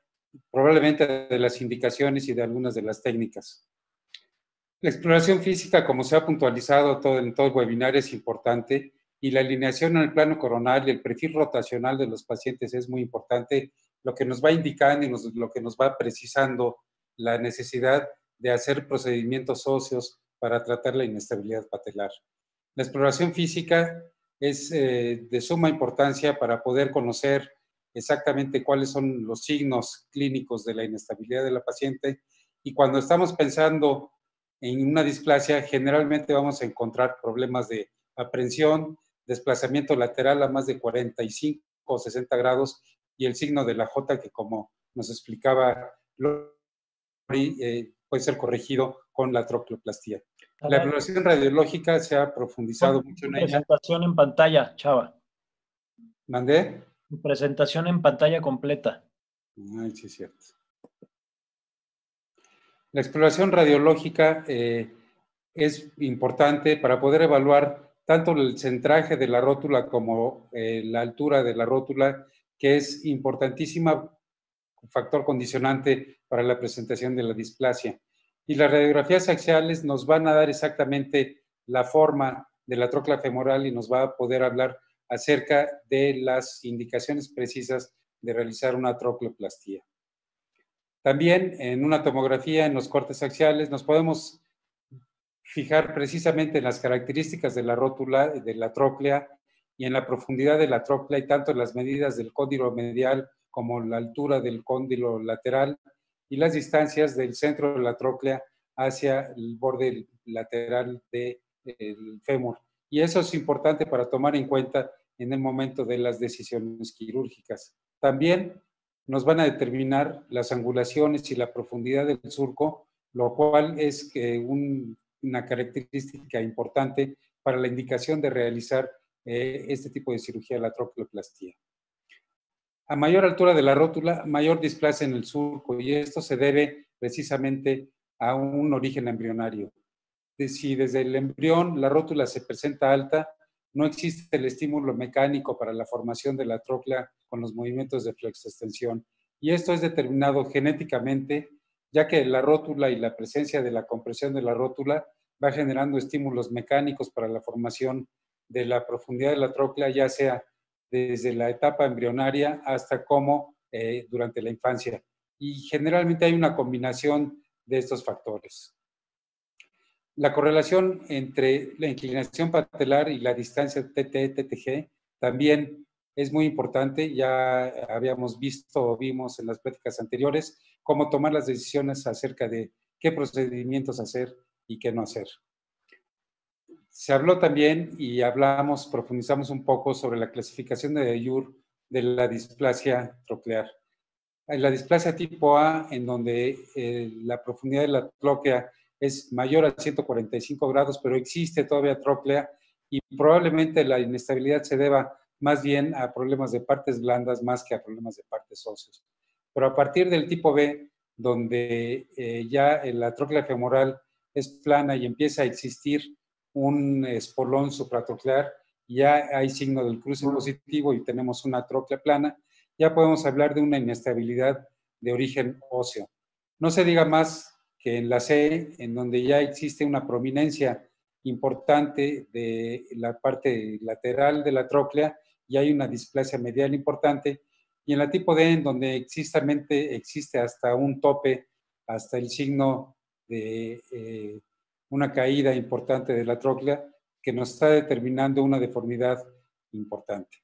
probablemente de las indicaciones y de algunas de las técnicas. La exploración física, como se ha puntualizado en todo el webinar, es importante y la alineación en el plano coronal y el perfil rotacional de los pacientes es muy importante, lo que nos va indicando y lo que nos va precisando la necesidad de hacer procedimientos óseos para tratar la inestabilidad patelar. La exploración física es eh, de suma importancia para poder conocer exactamente cuáles son los signos clínicos de la inestabilidad de la paciente y cuando estamos pensando en una displasia, generalmente vamos a encontrar problemas de aprensión, desplazamiento lateral a más de 45 o 60 grados y el signo de la J que como nos explicaba Lori, eh, puede ser corregido con la trocloplastía. La evaluación radiológica se ha profundizado mucho en ella. Presentación en pantalla, Chava. ¿Mandé? Presentación en pantalla completa. Sí, es cierto. La exploración radiológica eh, es importante para poder evaluar tanto el centraje de la rótula como eh, la altura de la rótula, que es importantísima factor condicionante para la presentación de la displasia. Y las radiografías axiales nos van a dar exactamente la forma de la trocla femoral y nos va a poder hablar acerca de las indicaciones precisas de realizar una trocloplastía. También en una tomografía en los cortes axiales nos podemos fijar precisamente en las características de la rótula, de la tróclea y en la profundidad de la tróclea y tanto las medidas del cóndilo medial como la altura del cóndilo lateral y las distancias del centro de la tróclea hacia el borde lateral del fémur. Y eso es importante para tomar en cuenta en el momento de las decisiones quirúrgicas. También nos van a determinar las angulaciones y la profundidad del surco, lo cual es una característica importante para la indicación de realizar eh, este tipo de cirugía, la troqueoplastía. A mayor altura de la rótula, mayor displasia en el surco y esto se debe precisamente a un origen embrionario. Si desde el embrión la rótula se presenta alta, no existe el estímulo mecánico para la formación de la tróclea con los movimientos de flexoextensión. Y esto es determinado genéticamente, ya que la rótula y la presencia de la compresión de la rótula va generando estímulos mecánicos para la formación de la profundidad de la tróclea, ya sea desde la etapa embrionaria hasta como eh, durante la infancia. Y generalmente hay una combinación de estos factores. La correlación entre la inclinación patelar y la distancia TT-TTG también es muy importante. Ya habíamos visto o vimos en las pláticas anteriores cómo tomar las decisiones acerca de qué procedimientos hacer y qué no hacer. Se habló también y hablamos, profundizamos un poco sobre la clasificación de Ayur de la displasia troclear. La displasia tipo A, en donde eh, la profundidad de la tróclea es mayor a 145 grados, pero existe todavía tróclea y probablemente la inestabilidad se deba más bien a problemas de partes blandas más que a problemas de partes óseas. Pero a partir del tipo B, donde eh, ya la tróclea femoral es plana y empieza a existir un espolón supratroclear, ya hay signo del cruce positivo y tenemos una tróclea plana, ya podemos hablar de una inestabilidad de origen óseo. No se diga más que en la C, en donde ya existe una prominencia importante de la parte lateral de la tróclea y hay una displasia medial importante, y en la tipo D, en donde existamente existe hasta un tope, hasta el signo de eh, una caída importante de la tróclea que nos está determinando una deformidad importante.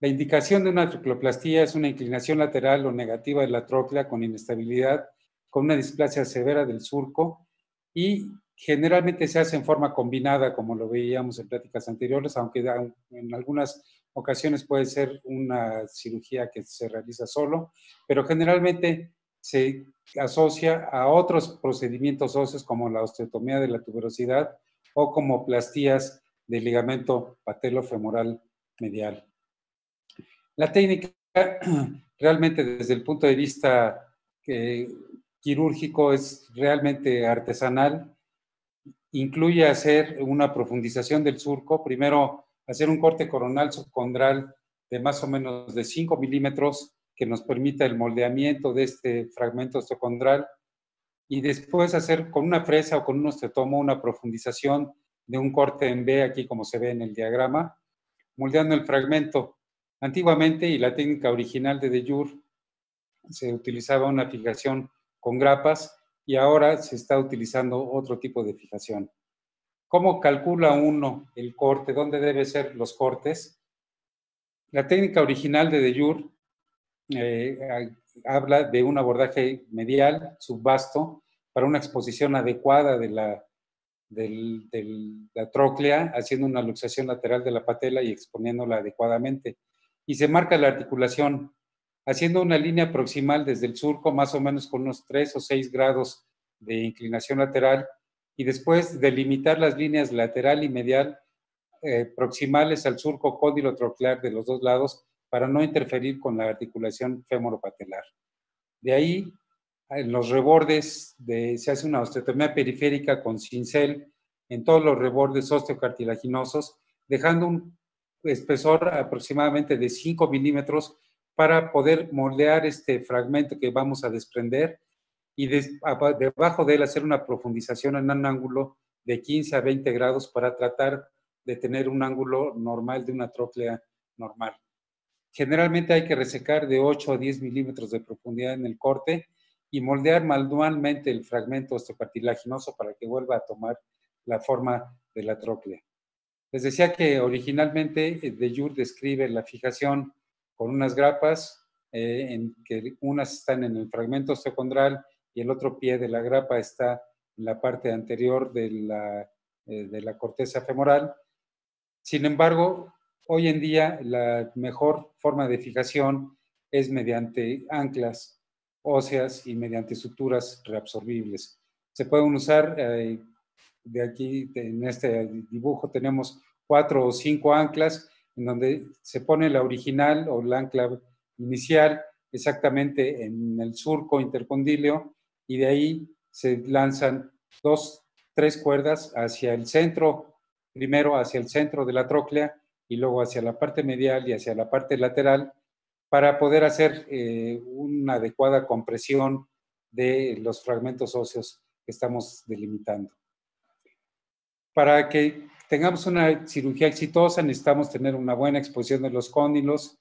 La indicación de una trocloplastía es una inclinación lateral o negativa de la tróclea con inestabilidad, con una displasia severa del surco y generalmente se hace en forma combinada, como lo veíamos en pláticas anteriores, aunque en algunas ocasiones puede ser una cirugía que se realiza solo, pero generalmente se asocia a otros procedimientos óseos como la osteotomía de la tuberosidad o como plastías del ligamento patelofemoral medial. La técnica realmente desde el punto de vista eh, quirúrgico es realmente artesanal. Incluye hacer una profundización del surco, primero hacer un corte coronal subcondral de más o menos de 5 milímetros que nos permita el moldeamiento de este fragmento osteocondral y después hacer con una fresa o con un osteotomo una profundización de un corte en B, aquí como se ve en el diagrama, moldeando el fragmento. Antiguamente, y la técnica original de De Jure, se utilizaba una fijación con grapas y ahora se está utilizando otro tipo de fijación. ¿Cómo calcula uno el corte? ¿Dónde deben ser los cortes? La técnica original de De Jure eh, habla de un abordaje medial, subvasto, para una exposición adecuada de la, la tróclea, haciendo una luxación lateral de la patela y exponiéndola adecuadamente. Y se marca la articulación, haciendo una línea proximal desde el surco, más o menos con unos 3 o 6 grados de inclinación lateral, y después delimitar las líneas lateral y medial eh, proximales al surco cóndilo troclear de los dos lados para no interferir con la articulación femoropatelar. De ahí, en los rebordes, de, se hace una osteotomía periférica con cincel en todos los rebordes osteocartilaginosos, dejando un espesor aproximadamente de 5 milímetros para poder moldear este fragmento que vamos a desprender y debajo de él hacer una profundización en un ángulo de 15 a 20 grados para tratar de tener un ángulo normal de una tróclea normal. Generalmente hay que resecar de 8 a 10 milímetros de profundidad en el corte y moldear manualmente el fragmento osteocartilaginoso para que vuelva a tomar la forma de la tróclea. Les decía que originalmente eh, de Jure describe la fijación con unas grapas, eh, en que unas están en el fragmento osteocondral y el otro pie de la grapa está en la parte anterior de la, eh, de la corteza femoral. Sin embargo, hoy en día la mejor forma de fijación es mediante anclas óseas y mediante suturas reabsorbibles. Se pueden usar, eh, de aquí en este dibujo tenemos cuatro o cinco anclas en donde se pone la original o la ancla inicial exactamente en el surco intercondilio y de ahí se lanzan dos, tres cuerdas hacia el centro, primero hacia el centro de la tróclea y luego hacia la parte medial y hacia la parte lateral para poder hacer eh, una adecuada compresión de los fragmentos óseos que estamos delimitando. Para que tengamos una cirugía exitosa necesitamos tener una buena exposición de los cóndilos.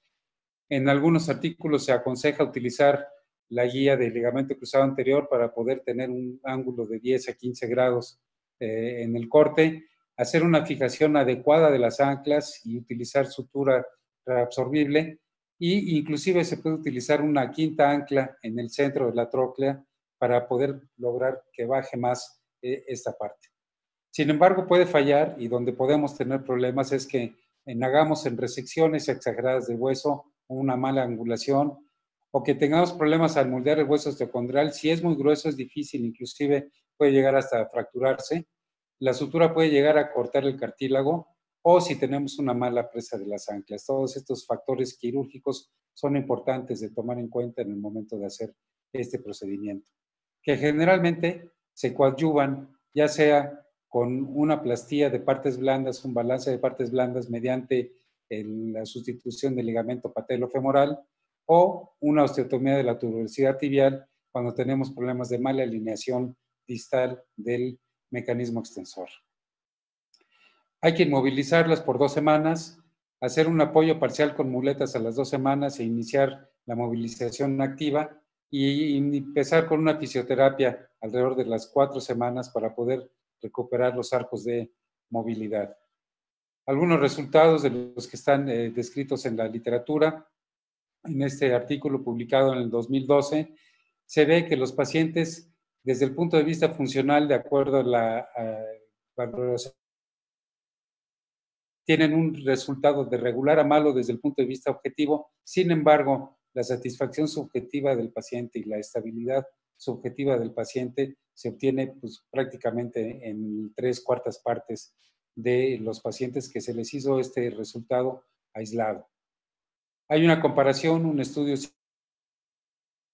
En algunos artículos se aconseja utilizar la guía de ligamento cruzado anterior para poder tener un ángulo de 10 a 15 grados eh, en el corte, hacer una fijación adecuada de las anclas y utilizar sutura reabsorbible y inclusive se puede utilizar una quinta ancla en el centro de la tróclea para poder lograr que baje más eh, esta parte. Sin embargo, puede fallar y donde podemos tener problemas es que hagamos en resecciones exageradas de hueso una mala angulación o que tengamos problemas al moldear el hueso osteocondral, si es muy grueso es difícil, inclusive puede llegar hasta fracturarse. La sutura puede llegar a cortar el cartílago o si tenemos una mala presa de las anclas. Todos estos factores quirúrgicos son importantes de tomar en cuenta en el momento de hacer este procedimiento, que generalmente se coadyuvan ya sea con una plastía de partes blandas, un balance de partes blandas mediante la sustitución del ligamento patelofemoral o una osteotomía de la tuberosidad tibial cuando tenemos problemas de mala alineación distal del mecanismo extensor. Hay que inmovilizarlas por dos semanas, hacer un apoyo parcial con muletas a las dos semanas e iniciar la movilización activa y empezar con una fisioterapia alrededor de las cuatro semanas para poder recuperar los arcos de movilidad. Algunos resultados de los que están eh, descritos en la literatura en este artículo publicado en el 2012, se ve que los pacientes, desde el punto de vista funcional, de acuerdo a la valoración, tienen un resultado de regular a malo desde el punto de vista objetivo. Sin embargo, la satisfacción subjetiva del paciente y la estabilidad subjetiva del paciente se obtiene pues, prácticamente en tres cuartas partes de los pacientes que se les hizo este resultado aislado. Hay una comparación, un estudio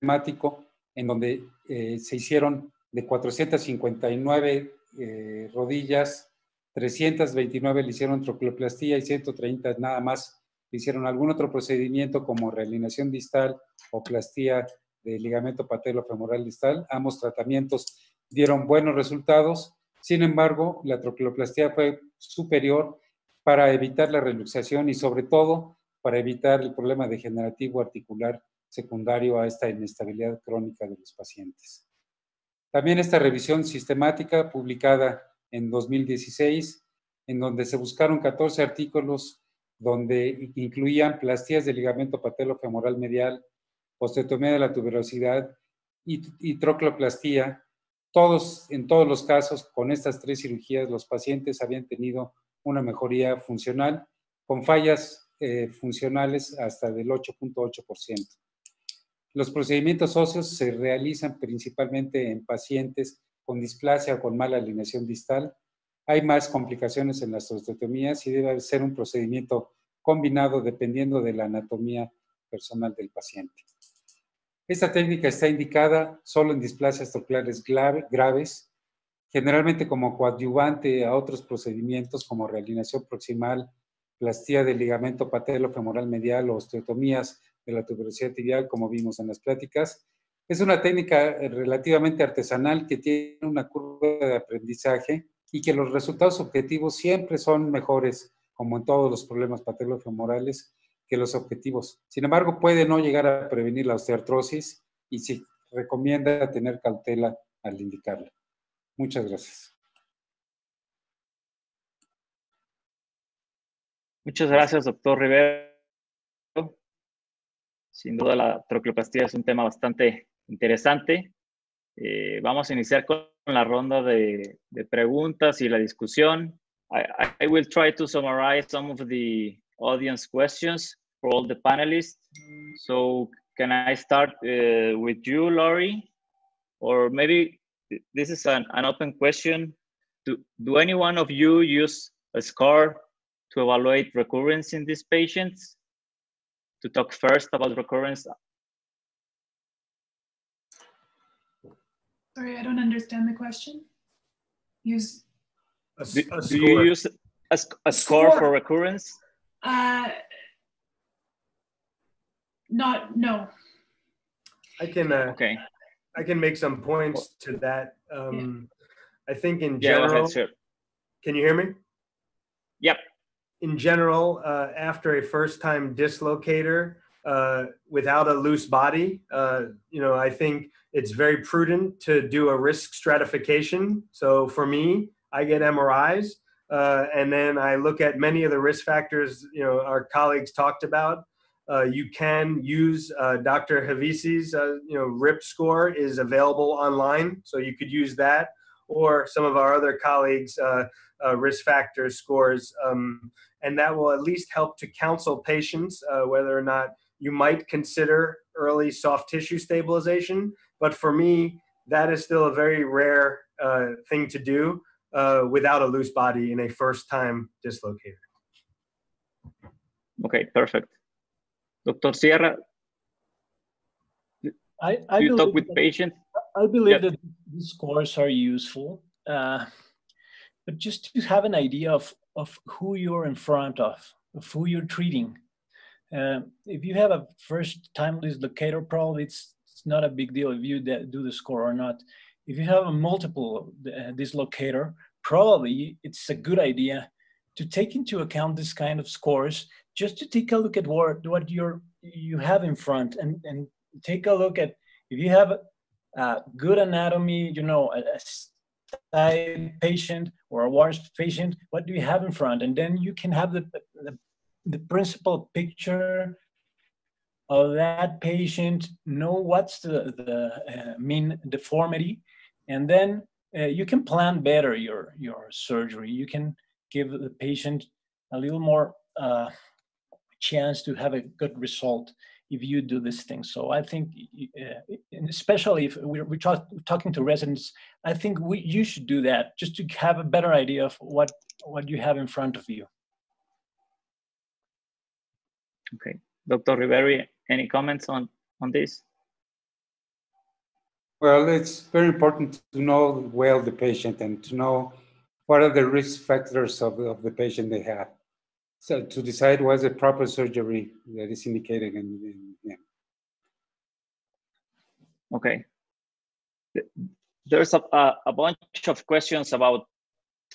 sistemático en donde eh, se hicieron de 459 eh, rodillas, 329 le hicieron trocloplastía y 130 nada más hicieron algún otro procedimiento como realineación distal o plastía de ligamento patelofemoral distal. Ambos tratamientos dieron buenos resultados. Sin embargo, la troqueloplastía fue superior para evitar la reluxación y sobre todo para evitar el problema degenerativo articular secundario a esta inestabilidad crónica de los pacientes. También esta revisión sistemática publicada en 2016, en donde se buscaron 14 artículos donde incluían plastías de ligamento patelofemoral medial, osteotomía de la tuberosidad y, y. Todos, en todos los casos, con estas tres cirugías, los pacientes habían tenido una mejoría funcional con fallas eh, funcionales hasta del 8.8%. Los procedimientos óseos se realizan principalmente en pacientes con displasia o con mala alineación distal. Hay más complicaciones en las osteotomías y debe ser un procedimiento combinado dependiendo de la anatomía personal del paciente. Esta técnica está indicada solo en displasias trocleares graves, generalmente como coadyuvante a otros procedimientos como realineación proximal, plastía del ligamento patelo-femoral medial o osteotomías de la tuberosidad tibial, como vimos en las pláticas. Es una técnica eh, relativamente artesanal que tiene una curva de aprendizaje y que los resultados objetivos siempre son mejores, como en todos los problemas patelofemorales, que los objetivos. Sin embargo, puede no llegar a prevenir la osteoartrosis y se recomienda tener cautela al indicarla. Muchas gracias. Muchas gracias, doctor Rivero. Sin duda la troqueoplastia es un tema bastante interesante. Eh, vamos a iniciar con la ronda de, preguntas y la discusión. I, will try to summarize some of the audience questions for all the panelists. So can I start uh, with you, Laurie? Or maybe this is an, an open question. Do, do any one of you use a score to evaluate recurrence in these patients? to talk first about recurrence? Sorry, I don't understand the question. Use. A, do, a do you use a, a score, score, for recurrence? Uh, not no. I can. Uh, okay. I can make some points to that. Um, yeah. I think in general. Yeah, ahead, sure. Can you hear me? Yep in general, uh, after a first time dislocator uh, without a loose body, uh, you know, I think it's very prudent to do a risk stratification. So for me, I get MRIs. Uh, and then I look at many of the risk factors, you know, our colleagues talked about. Uh, you can use uh, Dr. Hevesi's, you know, RIP score is available online, so you could use that, or some of our other colleagues' risk factor scores. Um, and that will at least help to counsel patients uh, whether or not you might consider early soft tissue stabilization. But for me, that is still a very rare uh, thing to do uh, without a loose body in a first time dislocator. Okay, perfect. Dr. Sierra, I, I you talk with that, patients? I believe that these scores are useful, uh, but just to have an idea of of who you're in front of, of who you're treating. Uh, if you have a first time dislocator, probably it's, it's not a big deal if you do the score or not. If you have a multiple uh, dislocator, probably it's a good idea to take into account this kind of scores just to take a look at what, what you're, you have in front and, and take a look at if you have a good anatomy, you know, a, a patient or a worse patient, what do you have in front? And then you can have the, the, the principal picture of that patient, know what's the, the uh, mean deformity, and then uh, you can plan better your, your surgery. You can give the patient a little more uh, chance to have a good result if you do this thing. So I think, uh, especially if we're, we're talk, talking to residents, I think we, you should do that just to have a better idea of what, what you have in front of you. Okay. Dr. Rivero, any comments on, on this? Well, it's very important to know well the patient and to know what are the risk factors of, of the patient they have. so to decide what's the proper surgery that is indicated in, in. Okay. There's a, a, a bunch of questions about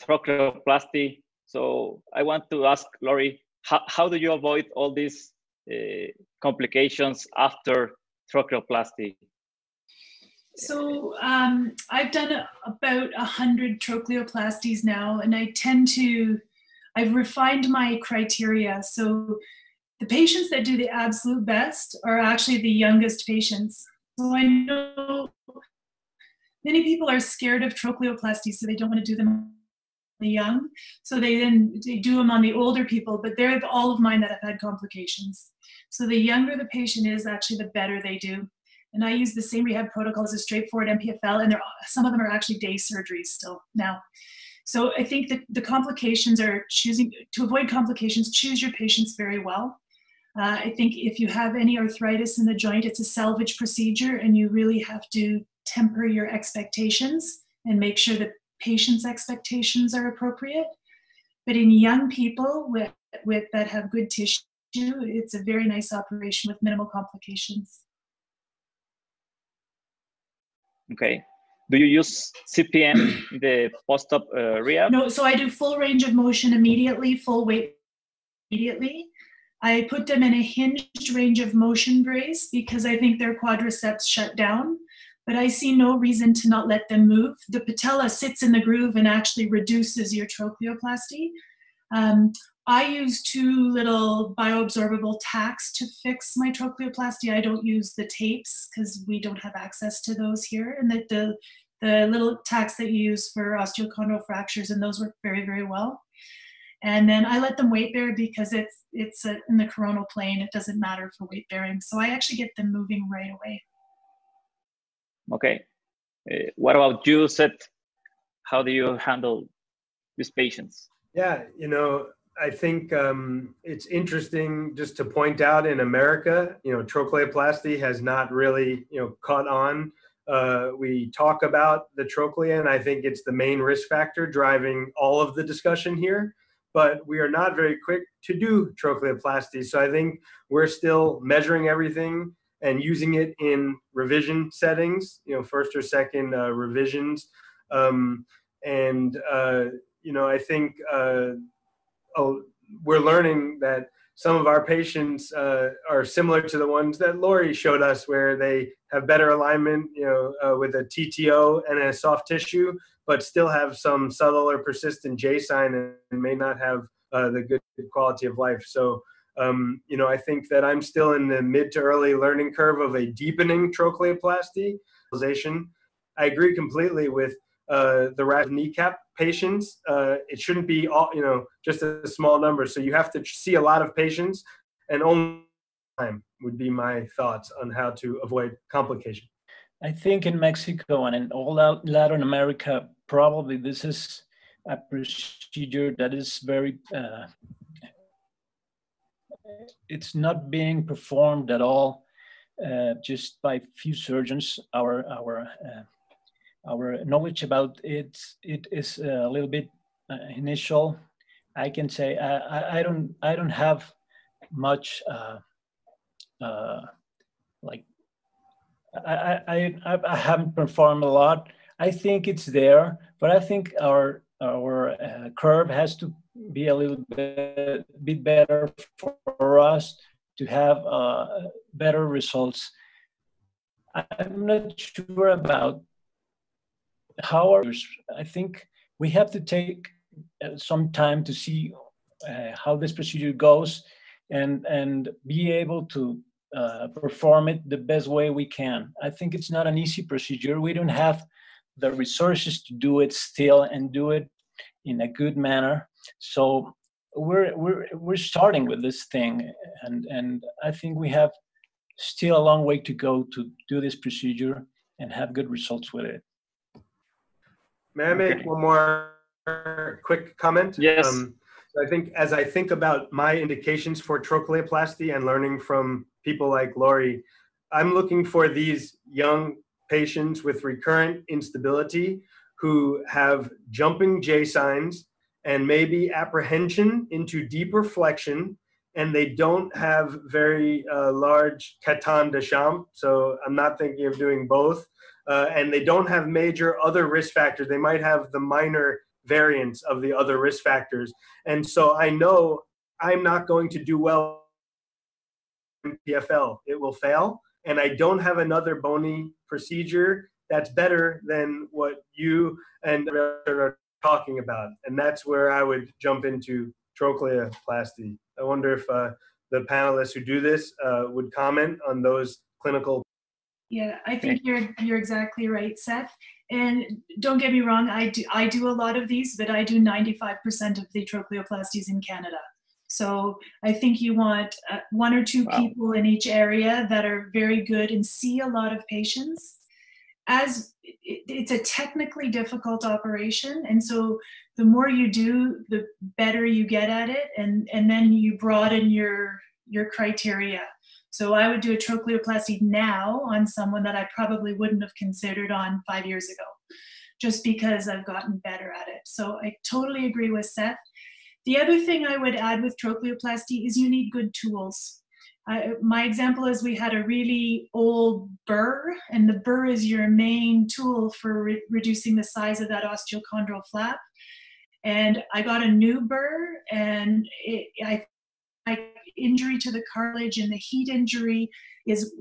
trochleoplasty. So I want to ask Laurie, how, how do you avoid all these uh, complications after trochleoplasty? So um, I've done a, about a hundred trochleoplasties now, and I tend to, I've refined my criteria. So the patients that do the absolute best are actually the youngest patients. So I know many people are scared of trochleoplasty, so they don't want to do them on the young. So they then they do them on the older people, but they're all of mine that have had complications. So the younger the patient is, actually, the better they do. And I use the same rehab protocol as a straightforward MPFL, and some of them are actually day surgeries still now. So I think that the complications are choosing to avoid complications, choose your patients very well. Uh, I think if you have any arthritis in the joint, it's a salvage procedure, and you really have to temper your expectations and make sure that patients' expectations are appropriate. But in young people with, with that have good tissue, it's a very nice operation with minimal complications. Okay. Do you use CPM the post-op uh, rehab? No, so I do full range of motion immediately, full weight immediately. I put them in a hinged range of motion brace because I think their quadriceps shut down, but I see no reason to not let them move. The patella sits in the groove and actually reduces your trochleoplasty. Um, I use two little bioabsorbable tacks to fix my trochleoplasty. I don't use the tapes because we don't have access to those here. And the, the, the little tacks that you use for osteochondral fractures, and those work very, very well. And then I let them weight bear because it's it's a, in the coronal plane. It doesn't matter for weight bearing. So I actually get them moving right away. Okay. Uh, what about you, Seth? How do you handle these patients? Yeah, you know, I think um, it's interesting just to point out in America, you know, trochleoplasty has not really, you know, caught on. Uh, we talk about the trochlea, and I think it's the main risk factor driving all of the discussion here. But we are not very quick to do trochleoplasty. So I think we're still measuring everything and using it in revision settings, you know, first or second uh, revisions. Um, and, uh, you know, I think uh, oh, we're learning that some of our patients uh, are similar to the ones that Laurie showed us, where they have better alignment, you know, uh, with a TTO and a soft tissue, but still have some subtle or persistent J sign and may not have uh, the good quality of life. So, um, you know, I think that I'm still in the mid to early learning curve of a deepening trochleoplasty. I agree completely with uh, the right kneecap patients. Uh, it shouldn't be all, you know, just a small number. So you have to see a lot of patients, and only time would be my thoughts on how to avoid complication. I think in Mexico and in all Latin America, probably this is a procedure that is very. Uh, it's not being performed at all, uh, just by few surgeons. Our our uh, our knowledge about it it is a little bit uh, initial. I can say I, I don't I don't have much uh, uh, like I, I I haven't performed a lot. I think it's there, but I think our our uh, curve has to be a little bit bit better for us to have uh, better results. I'm not sure about how are, I think we have to take uh, some time to see uh, how this procedure goes and and be able to uh, perform it the best way we can. I think it's not an easy procedure. We don't have the resources to do it still and do it in a good manner. So we're we're we're starting with this thing, and and I think we have still a long way to go to do this procedure and have good results with it. May I make okay. one more quick comment? Yes. Um, I think as I think about my indications for trochleoplasty and learning from people like Laurie, I'm looking for these young patients with recurrent instability who have jumping J signs and maybe apprehension into deeper flexion and they don't have very uh, large Caton Deschamps, so I'm not thinking of doing both. Uh, and they don't have major other risk factors. They might have the minor variants of the other risk factors. And so I know I'm not going to do well in PFL. It will fail. And I don't have another bony procedure that's better than what you and are talking about. And that's where I would jump into trochleoplasty. I wonder if uh, the panelists who do this uh, would comment on those clinical. Yeah, I think you're you're exactly right, Seth. And don't get me wrong, I do I do a lot of these, but I do 95% of the trochleoplasties in Canada. So I think you want uh, one or two wow. people in each area that are very good and see a lot of patients. As it, it's a technically difficult operation, and so the more you do, the better you get at it, and and then you broaden your your criteria. So I would do a trochleoplasty now on someone that I probably wouldn't have considered on five years ago, just because I've gotten better at it. So I totally agree with Seth. The other thing I would add with trochleoplasty is you need good tools. My example is we had a really old burr, and the burr is your main tool for re reducing the size of that osteochondral flap and I got a new burr, and it, I, my injury to the cartilage and the heat injury is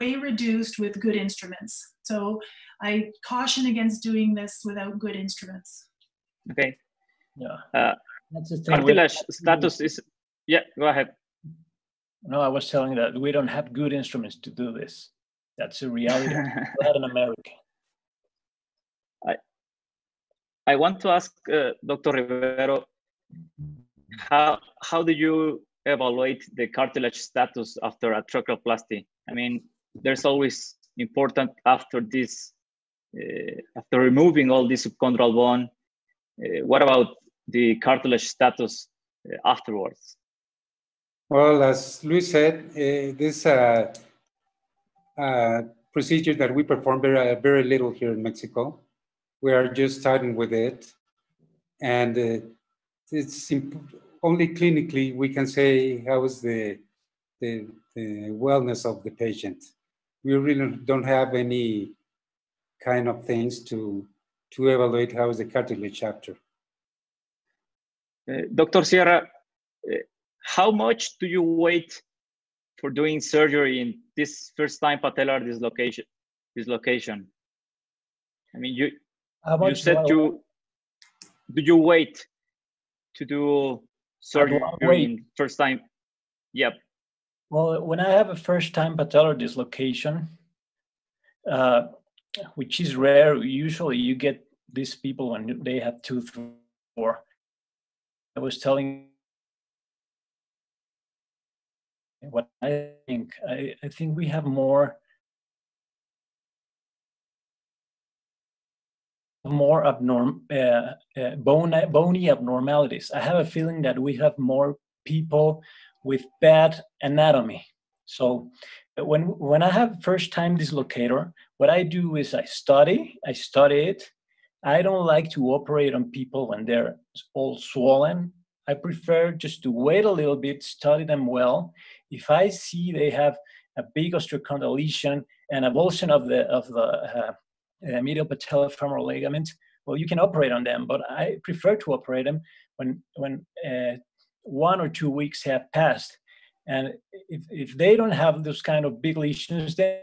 way reduced with good instruments. So I caution against doing this without good instruments. Okay. Yeah. Uh, That's the thing. Cartilage status is, yeah, go ahead. No, I was telling that we don't have good instruments to do this. That's a reality in America. I want to ask uh, Dr. Rivero, how, how do you evaluate the cartilage status after a trochleoplasty? I mean, there's always important after this, uh, after removing all this subchondral bone, uh, what about the cartilage status uh, afterwards? Well, as Luis said, uh, this uh, procedure that we perform very, very little here in Mexico we are just starting with it. And uh, it's only clinically we can say how is the, the, the wellness of the patient. We really don't have any kind of things to, to evaluate how is the cartilage chapter. Uh, Dr. Sierra, uh, how much do you wait for doing surgery in this first time patellar dislocation? dislocation? I mean, you you said you do you wait to do surgery first time? Yep. Well, when I have a first time patellar dislocation, uh, which is rare, usually you get these people when they have two, three, four. I was telling what I think. I, I think we have more more abnorm, uh, uh, bony, bony abnormalities. I have a feeling that we have more people with bad anatomy. So when when I have first time dislocator, what I do is I study, I study it. I don't like to operate on people when they're all swollen. I prefer just to wait a little bit, study them well. If I see they have a big osteochondral lesion and avulsion of the of the uh, uh, medial patellofemoral ligament, well, you can operate on them, but I prefer to operate them when when uh, one or two weeks have passed. And if, if they don't have those kind of big lesions, then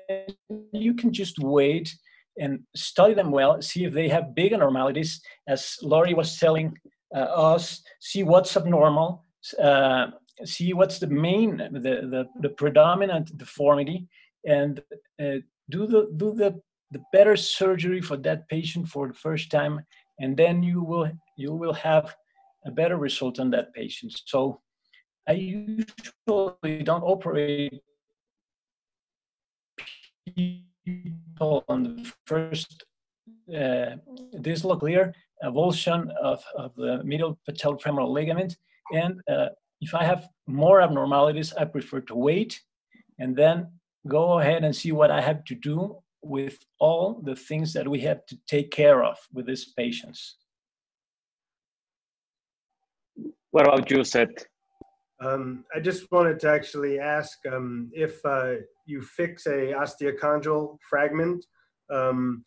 you can just wait and study them well, see if they have big abnormalities, as Laurie was telling uh, us, see what's abnormal, uh, see what's the main, the, the, the predominant deformity, and uh, do the do the the better surgery for that patient for the first time, and then you will you will have a better result on that patient. So I usually don't operate people on the first uh, dislocator avulsion of, of the medial patellofemoral ligament. And uh, if I have more abnormalities, I prefer to wait and then go ahead and see what I have to do with all the things that we have to take care of with these patients. What about you, Seth? Um, I just wanted to actually ask um, if uh, you fix a osteochondral fragment, um,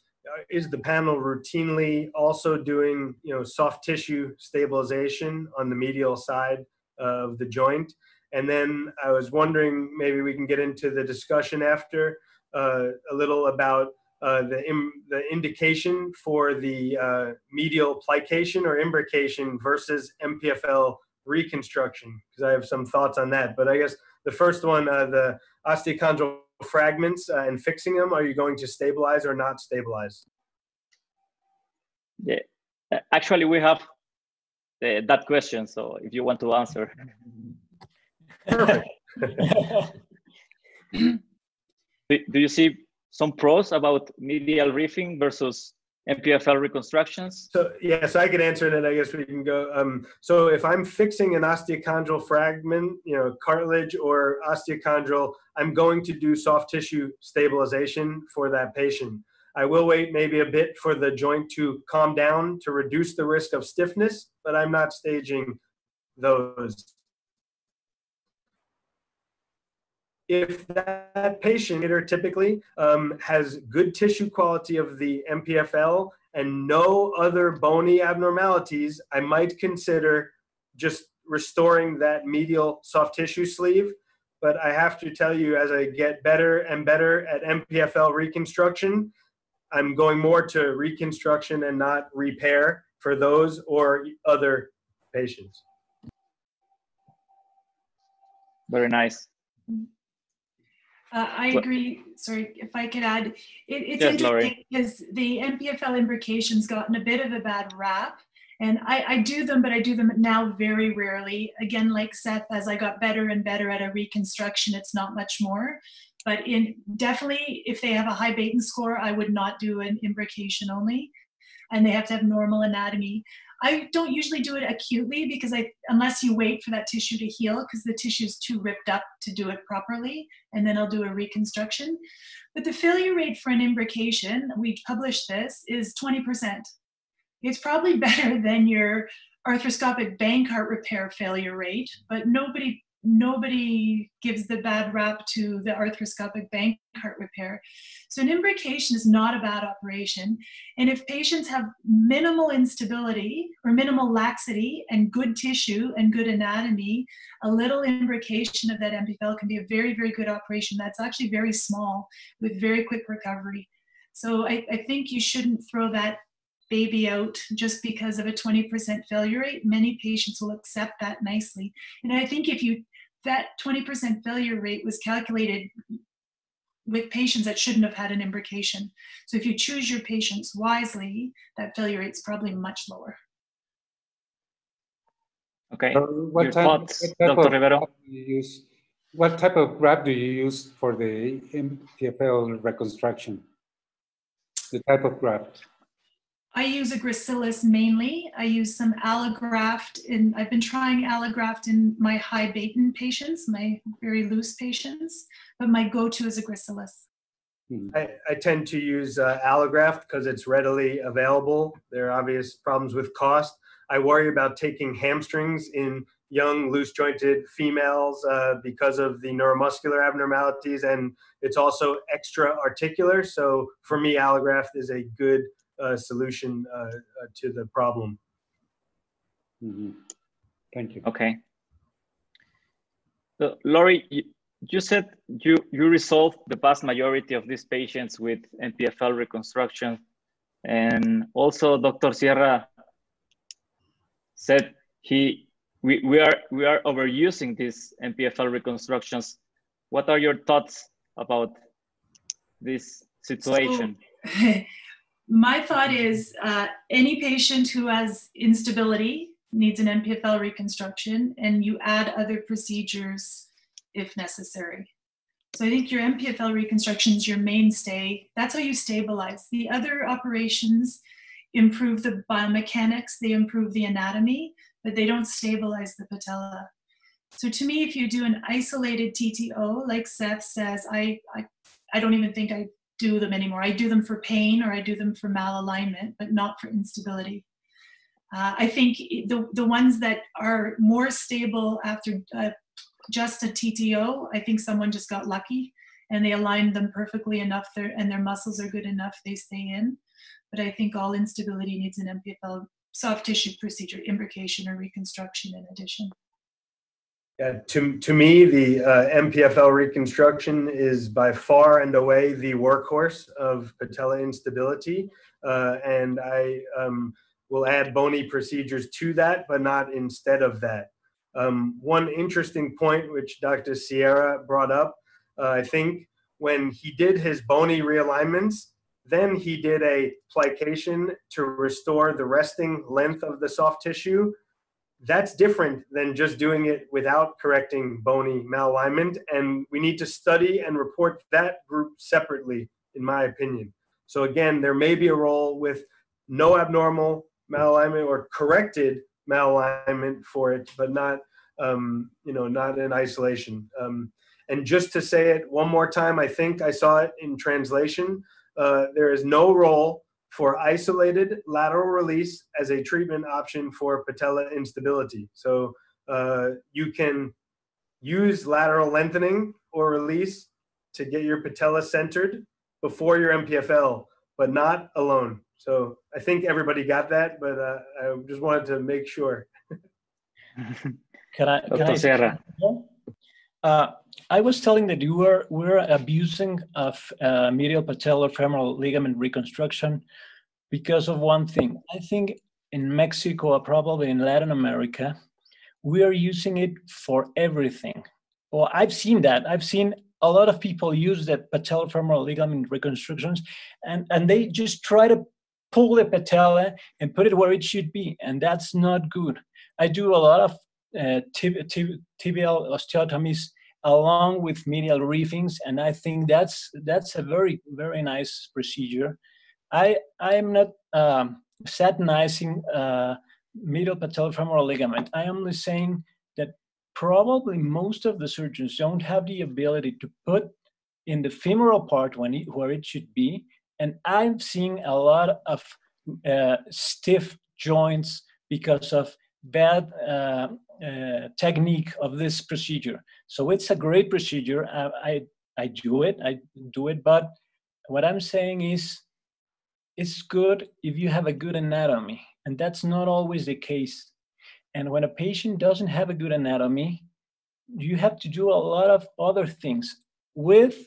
is the panel routinely also doing you know soft tissue stabilization on the medial side of the joint? And then I was wondering maybe we can get into the discussion after uh, a little about uh, the, Im- the indication for the uh, medial plication or imbrication versus MPFL reconstruction, because I have some thoughts on that. But I guess the first one, uh, the osteochondral fragments uh, and fixing them, are you going to stabilize or not stabilize? Yeah, actually, we have uh, that question. So if you want to answer. Perfect. do, you see some pros about medial reefing versus MPFL reconstructions? So yes, yeah, so I can answer and I guess we can go. Um, so if I'm fixing an osteochondral fragment, you know, cartilage or osteochondral, I'm going to do soft tissue stabilization for that patient. I will wait maybe a bit for the joint to calm down to reduce the risk of stiffness, but I'm not staging those if that patient typically um, has good tissue quality of the MPFL and no other bony abnormalities, I might consider just restoring that medial soft tissue sleeve. But I have to tell you, as I get better and better at MPFL reconstruction, I'm going more to reconstruction and not repair for those or other patients. Very nice. Uh, I agree. Sorry, if I could add, it, it's yes, interesting because the MPFL imbrication's gotten a bit of a bad rap. And I, I, do them, but I do them now very rarely. Again, like Seth, as I got better and better at a reconstruction, it's not much more. But in definitely, if they have a high Beighton score, I would not do an imbrication only, and they have to have normal anatomy. I don't usually do it acutely because I, unless you wait for that tissue to heal, because the tissue is too ripped up to do it properly, and then I'll do a reconstruction. But the failure rate for an imbrication, we published this, is 20%. It's probably better than your arthroscopic bank Bankart repair failure rate, but nobody nobody gives the bad rap to the arthroscopic bank Bankart repair. So an imbrication is not a bad operation. And if patients have minimal instability or minimal laxity and good tissue and good anatomy, a little imbrication of that MPFL can be a very, very good operation. That's actually very small with very quick recovery. So I, I think you shouldn't throw that baby out just because of a 20% failure rate. Many patients will accept that nicely. And I think if you that 20% failure rate was calculated with patients that shouldn't have had an imbrication. So if you choose your patients wisely, that failure rate is probably much lower. Okay. So what your type, thoughts, what Dr. Rivero? Use, what type of graft do you use for the MPFL reconstruction? The type of graft. I use a gracilis mainly. I use some allograft in, I've been trying allograft in my high Beighton patients, my very loose patients, but my go-to is a gracilis. Hmm. I, I tend to use uh, allograft because it's readily available. There are obvious problems with cost. I worry about taking hamstrings in young loose jointed females uh, because of the neuromuscular abnormalities and it's also extra articular. So for me, allograft is a good solution uh, uh, to the problem. Mm-hmm. Thank you. Okay. So, Laurie, you, you said you, you resolved the vast majority of these patients with MPFL reconstruction. And also Dr. Sierra said he we, we are we are overusing these MPFL reconstructions. What are your thoughts about this situation? So, my thought is uh, any patient who has instability needs an MPFL reconstruction, and you add other procedures if necessary. So I think your MPFL reconstruction is your mainstay. That's how you stabilize. The other operations improve the biomechanics, they improve the anatomy, but they don't stabilize the patella. So to me, if you do an isolated TTO, like Seth says, I, I, I don't even think I do them anymore. I do them for pain or I do them for malalignment, but not for instability. Uh, I think the, the ones that are more stable after uh, just a TTO, I think someone just got lucky and they aligned them perfectly enough there and their muscles are good enough, they stay in. But I think all instability needs an MPFL soft tissue procedure, imbrication or reconstruction in addition. Yeah, to, to me, the uh, MPFL reconstruction is by far and away the workhorse of patella instability. Uh, and I um, will add bony procedures to that, but not instead of that. Um, one interesting point which Dr. Sierra brought up, uh, I think when he did his bony realignments, then he did a plication to restore the resting length of the soft tissue that's different than just doing it without correcting bony malalignment. And we need to study and report that group separately, in my opinion. So again, there may be a role with no abnormal malalignment or corrected malalignment for it, but not, um, you know, not in isolation. Um, and just to say it one more time, I think I saw it in translation. Uh, there is no role for isolated lateral release as a treatment option for patella instability. So uh, you can use lateral lengthening or release to get your patella centered before your MPFL, but not alone. So I think everybody got that, but uh, I just wanted to make sure. can I, can I Sierra. Uh, I was telling that you were we're abusing of uh, medial patellofemoral ligament reconstruction because of one thing. I think in Mexico, or probably in Latin America, we are using it for everything. Well, I've seen that. I've seen a lot of people use the patellofemoral ligament reconstructions, and and they just try to pull the patella and put it where it should be, and that's not good. I do a lot of uh, tib- tib- tibial osteotomies along with medial reefings, and I think that's that's a very very nice procedure. I I am not um, satanizing uh, medial patellofemoral ligament. I am only saying that probably most of the surgeons don't have the ability to put in the femoral part when it, where it should be, and I'm seeing a lot of uh, stiff joints because of bad uh, uh, technique of this procedure. So it's a great procedure. I, I, I do it. I do it. But what I'm saying is, it's good if you have a good anatomy, and that's not always the case. And when a patient doesn't have a good anatomy, you have to do a lot of other things with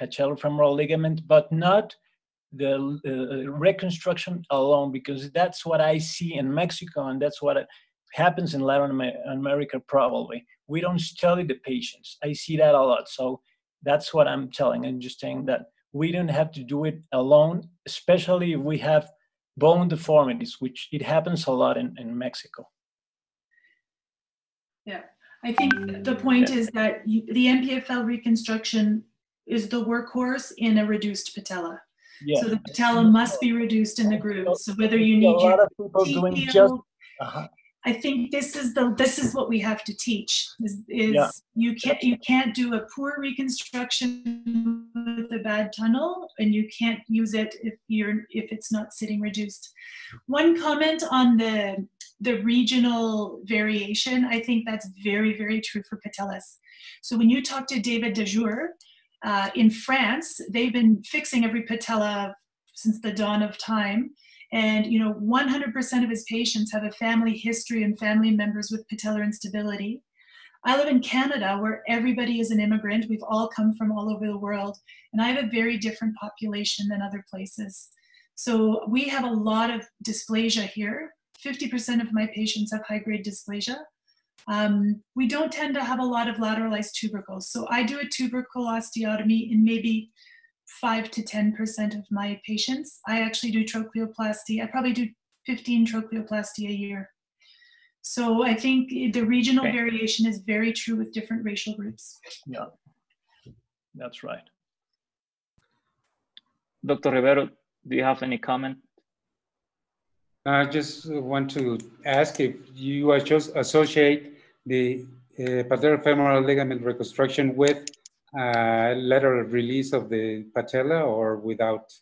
patellofemoral ligament, but not the uh, reconstruction alone, because that's what I see in Mexico, and that's what happens in Latin America probably. We don't study the patients. I see that a lot. So that's what I'm telling. I'm just saying that we don't have to do it alone, especially if we have bone deformities, which it happens a lot in, in Mexico. Yeah, I think the point yeah. is that you, the MPFL reconstruction is the workhorse in a reduced patella. Yeah. So the patella must be reduced in the groove. So whether you need a lot of people doing just uh-huh. I think this is the this is what we have to teach is, is yeah. you can't you can't do a poor reconstruction with a bad tunnel and you can't use it if you're if it's not sitting reduced. One comment on the the regional variation, I think that's very very true for patellas. So when you talk to David Dejour uh, in France, they've been fixing every patella since the dawn of time and you know, 100% of his patients have a family history and family members with patellar instability. I live in Canada where everybody is an immigrant. We've all come from all over the world, and I have a very different population than other places. So we have a lot of dysplasia here. 50% of my patients have high grade dysplasia. Um, we don't tend to have a lot of lateralized tubercles. So I do a tubercle osteotomy in maybe five to 10% of my patients. I actually do trochleoplasty. I probably do 15 trochleoplasty a year. So I think the regional okay. variation is very true with different racial groups. Yeah, that's right. Dr. Rivero, do you have any comment? I just want to ask if you associate the uh, patellofemoral ligament reconstruction with uh, lateral release of the patella or without?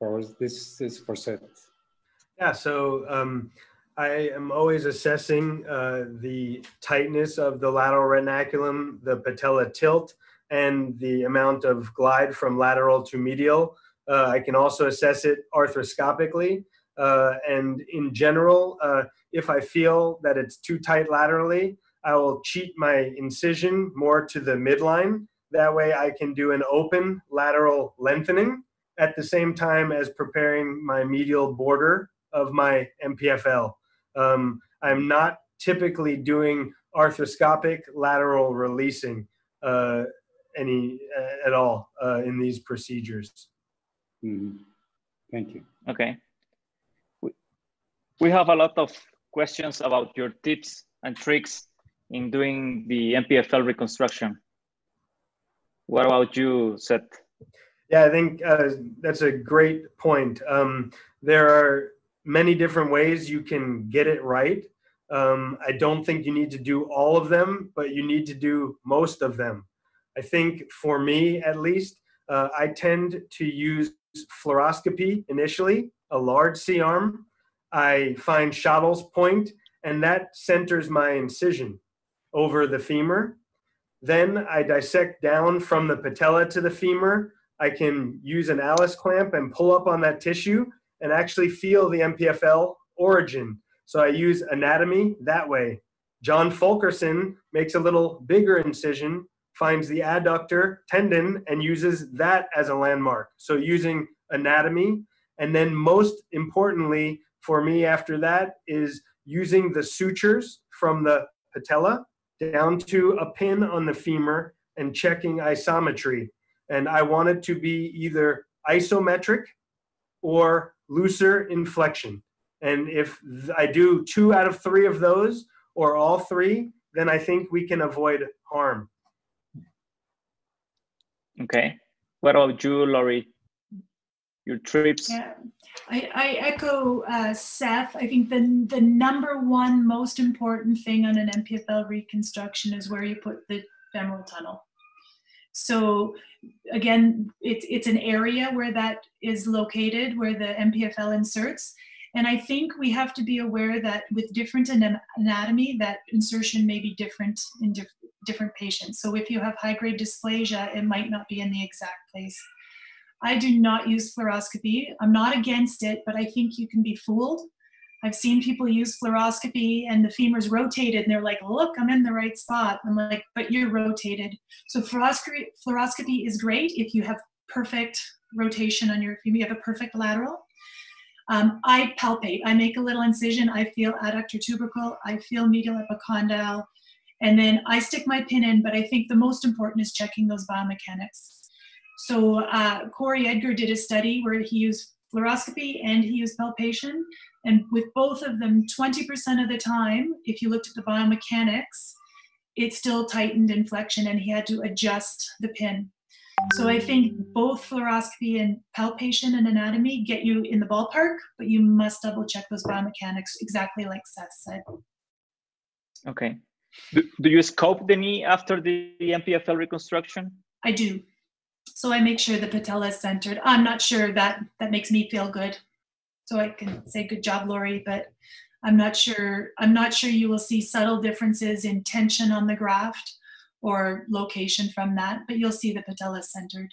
Or this is for Seth? Yeah, so um, I am always assessing uh, the tightness of the lateral retinaculum, the patella tilt, and the amount of glide from lateral to medial. Uh, I can also assess it arthroscopically. Uh, and in general, uh, if I feel that it's too tight laterally, I will cheat my incision more to the midline. That way I can do an open lateral lengthening at the same time as preparing my medial border of my MPFL. Um, I'm not typically doing arthroscopic lateral releasing uh, any uh, at all uh, in these procedures. Mm-hmm. Thank you. Okay. We, we have a lot of questions about your tips and tricks in doing the MPFL reconstruction. What about you, Seth? Yeah, I think uh, that's a great point. Um, there are many different ways you can get it right. Um, I don't think you need to do all of them, but you need to do most of them. I think for me, at least, uh, I tend to use fluoroscopy initially, a large C arm. I find Schottle's point, and that centers my incision over the femur. Then I dissect down from the patella to the femur. I can use an Allis clamp and pull up on that tissue and actually feel the MPFL origin. So I use anatomy that way. John Fulkerson makes a little bigger incision, finds the adductor tendon, and uses that as a landmark. So using anatomy. And then, most importantly for me after that, is using the sutures from the patella down to a pin on the femur and checking isometry. And I want it to be either isometric or looser in flexion. And if I do two out of three of those or all three, then I think we can avoid harm. Okay. What about you, Laurie? Your trips? Yeah. I, I echo uh, Seth. I think the, the number one most important thing on an MPFL reconstruction is where you put the femoral tunnel. So again, it's it's an area where that is located, where the MPFL inserts. And I think we have to be aware that with different anatomy, that insertion may be different in diff different patients. So if you have high-grade dysplasia, it might not be in the exact place. I do not use fluoroscopy. I'm not against it, but I think you can be fooled I've seen people use fluoroscopy and the femur's rotated and they're like, look, I'm in the right spot. I'm like, but you're rotated. So fluoroscopy, fluoroscopy is great if you have perfect rotation on your femur, you have a perfect lateral. Um, I palpate, I make a little incision, I feel adductor tubercle, I feel medial epicondyle, and then I stick my pin in, but I think the most important is checking those biomechanics. So uh, Cory Edgar did a study where he used fluoroscopy and he used palpation. And with both of them, 20% of the time, if you looked at the biomechanics, it still tightened in flexion and he had to adjust the pin. So I think both fluoroscopy and palpation and anatomy get you in the ballpark, but you must double check those biomechanics exactly like Seth said. Okay. Do, do you scope the knee after the, the MPFL reconstruction? I do. So I make sure the patella is centered. I'm not sure that that makes me feel good. So I can say good job, Laurie, but I'm not sure, I'm not sure you will see subtle differences in tension on the graft or location from that, but you'll see the patella centered.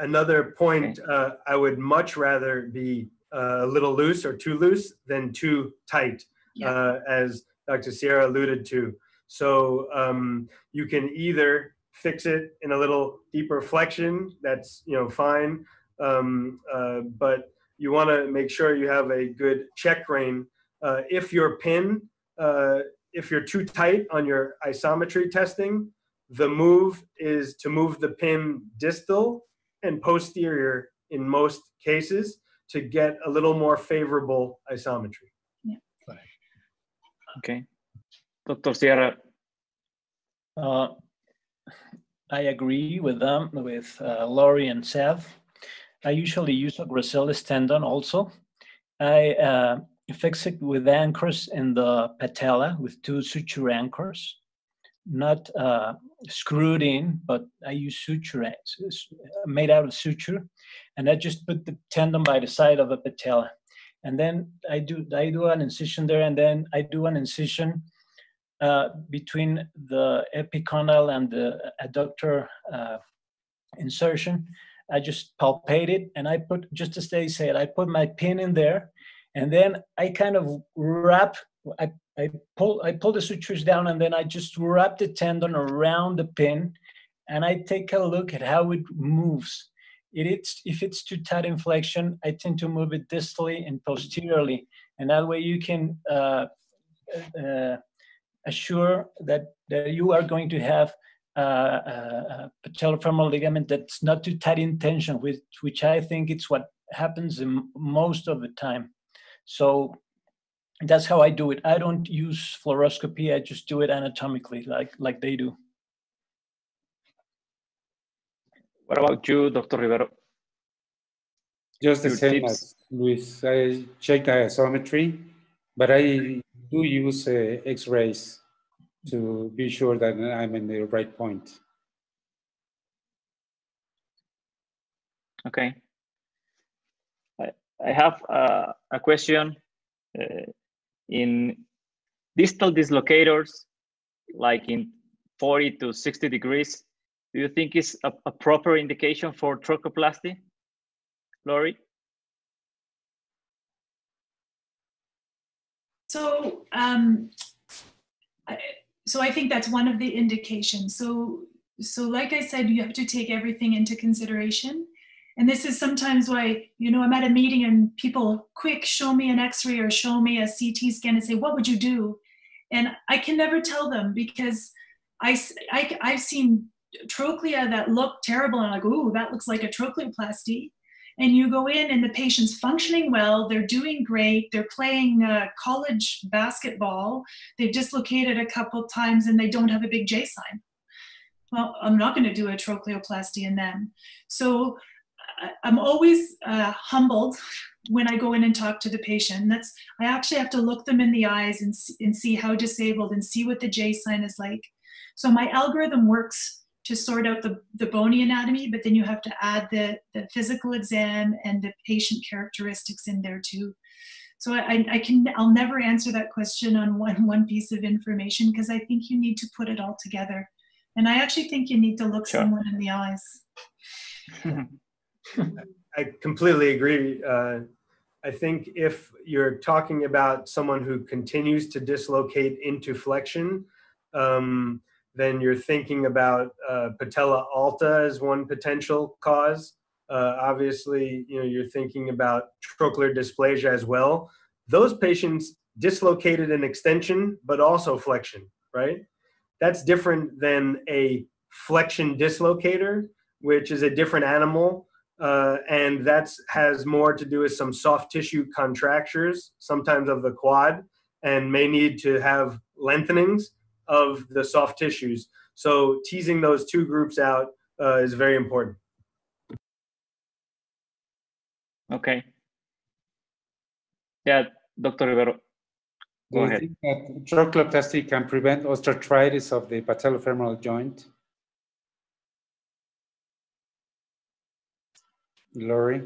Another point, uh, I would much rather be uh, a little loose or too loose than too tight, yeah. uh, as Dr. Sierra alluded to. So um, you can either fix it in a little deeper flexion. That's you know fine, um, uh, but you want to make sure you have a good check rein. Uh, if your pin, uh, if you're too tight on your isometry testing, the move is to move the pin distal and posterior in most cases to get a little more favorable isometry. Yeah. Okay. Dr. Sierra. Uh, I agree with them, with uh, Laurie and Seth. I usually use a gracilis tendon also. I uh, fix it with anchors in the patella with two suture anchors, not uh, screwed in, but I use suture made out of suture, and I just put the tendon by the side of the patella. and then I do I do an incision there, and then I do an incision uh, between the epicondyle and the adductor uh, insertion. I just palpate it, and I put just as they said, I put my pin in there, and then I kind of wrap. I I pull I pull the sutures down, and then I just wrap the tendon around the pin, and I take a look at how it moves it is, if it's too tight in flexion, I tend to move it distally and posteriorly. And that way you can uh, uh, assure that, that you are going to have uh, a, a patellofemoral ligament that's not too tight in tension, which, which I think it's what happens most of the time. So that's how I do it. I don't use fluoroscopy. I just do it anatomically like, like they do. What about you, Dr. Rivero? Just the Your same tips? as Luis. I check the isometry, but I do use uh, X-rays to be sure that I'm in the right point. Okay. I, I have uh, a question. Uh, in distal dislocators, like in 40 to 60 degrees, do you think is a, a proper indication for trochleoplasty, Laurie? So, um, I, so I think that's one of the indications. So, so like I said, you have to take everything into consideration. And this is sometimes why, you know, I'm at a meeting and people quick show me an x-ray or show me a CT scan and say, what would you do? And I can never tell them because I, I, I've seen trochlea that look terrible and I'm like, ooh, that looks like a trochleoplasty. And you go in and the patient's functioning well, they're doing great, they're playing uh, college basketball, they've dislocated a couple times and they don't have a big J sign. Well, I'm not going to do a trochleoplasty in them. So I'm always uh, humbled when I go in and talk to the patient. That's I actually have to look them in the eyes and, and see how disabled and see what the J sign is like. So my algorithm works to sort out the, the bony anatomy, but then you have to add the, the physical exam and the patient characteristics in there too. So I, I can, I'll never answer that question on one, one piece of information because I think you need to put it all together. And I actually think you need to look sure. someone in the eyes. I completely agree. Uh, I think if you're talking about someone who continues to dislocate into flexion, um, then you're thinking about uh, patella alta as one potential cause. Uh, obviously, you know you're thinking about trochlear dysplasia as well. Those patients dislocated an extension, but also flexion, right? That's different than a flexion dislocator, which is a different animal, uh, and that has more to do with some soft tissue contractures, sometimes of the quad, and may need to have lengthenings of the soft tissues. So teasing those two groups out uh, is very important. Okay. Yeah, Dr. Rivero. Go Do you think that trochleoplasty can prevent osteoarthritis of the patellofemoral joint? Laurie?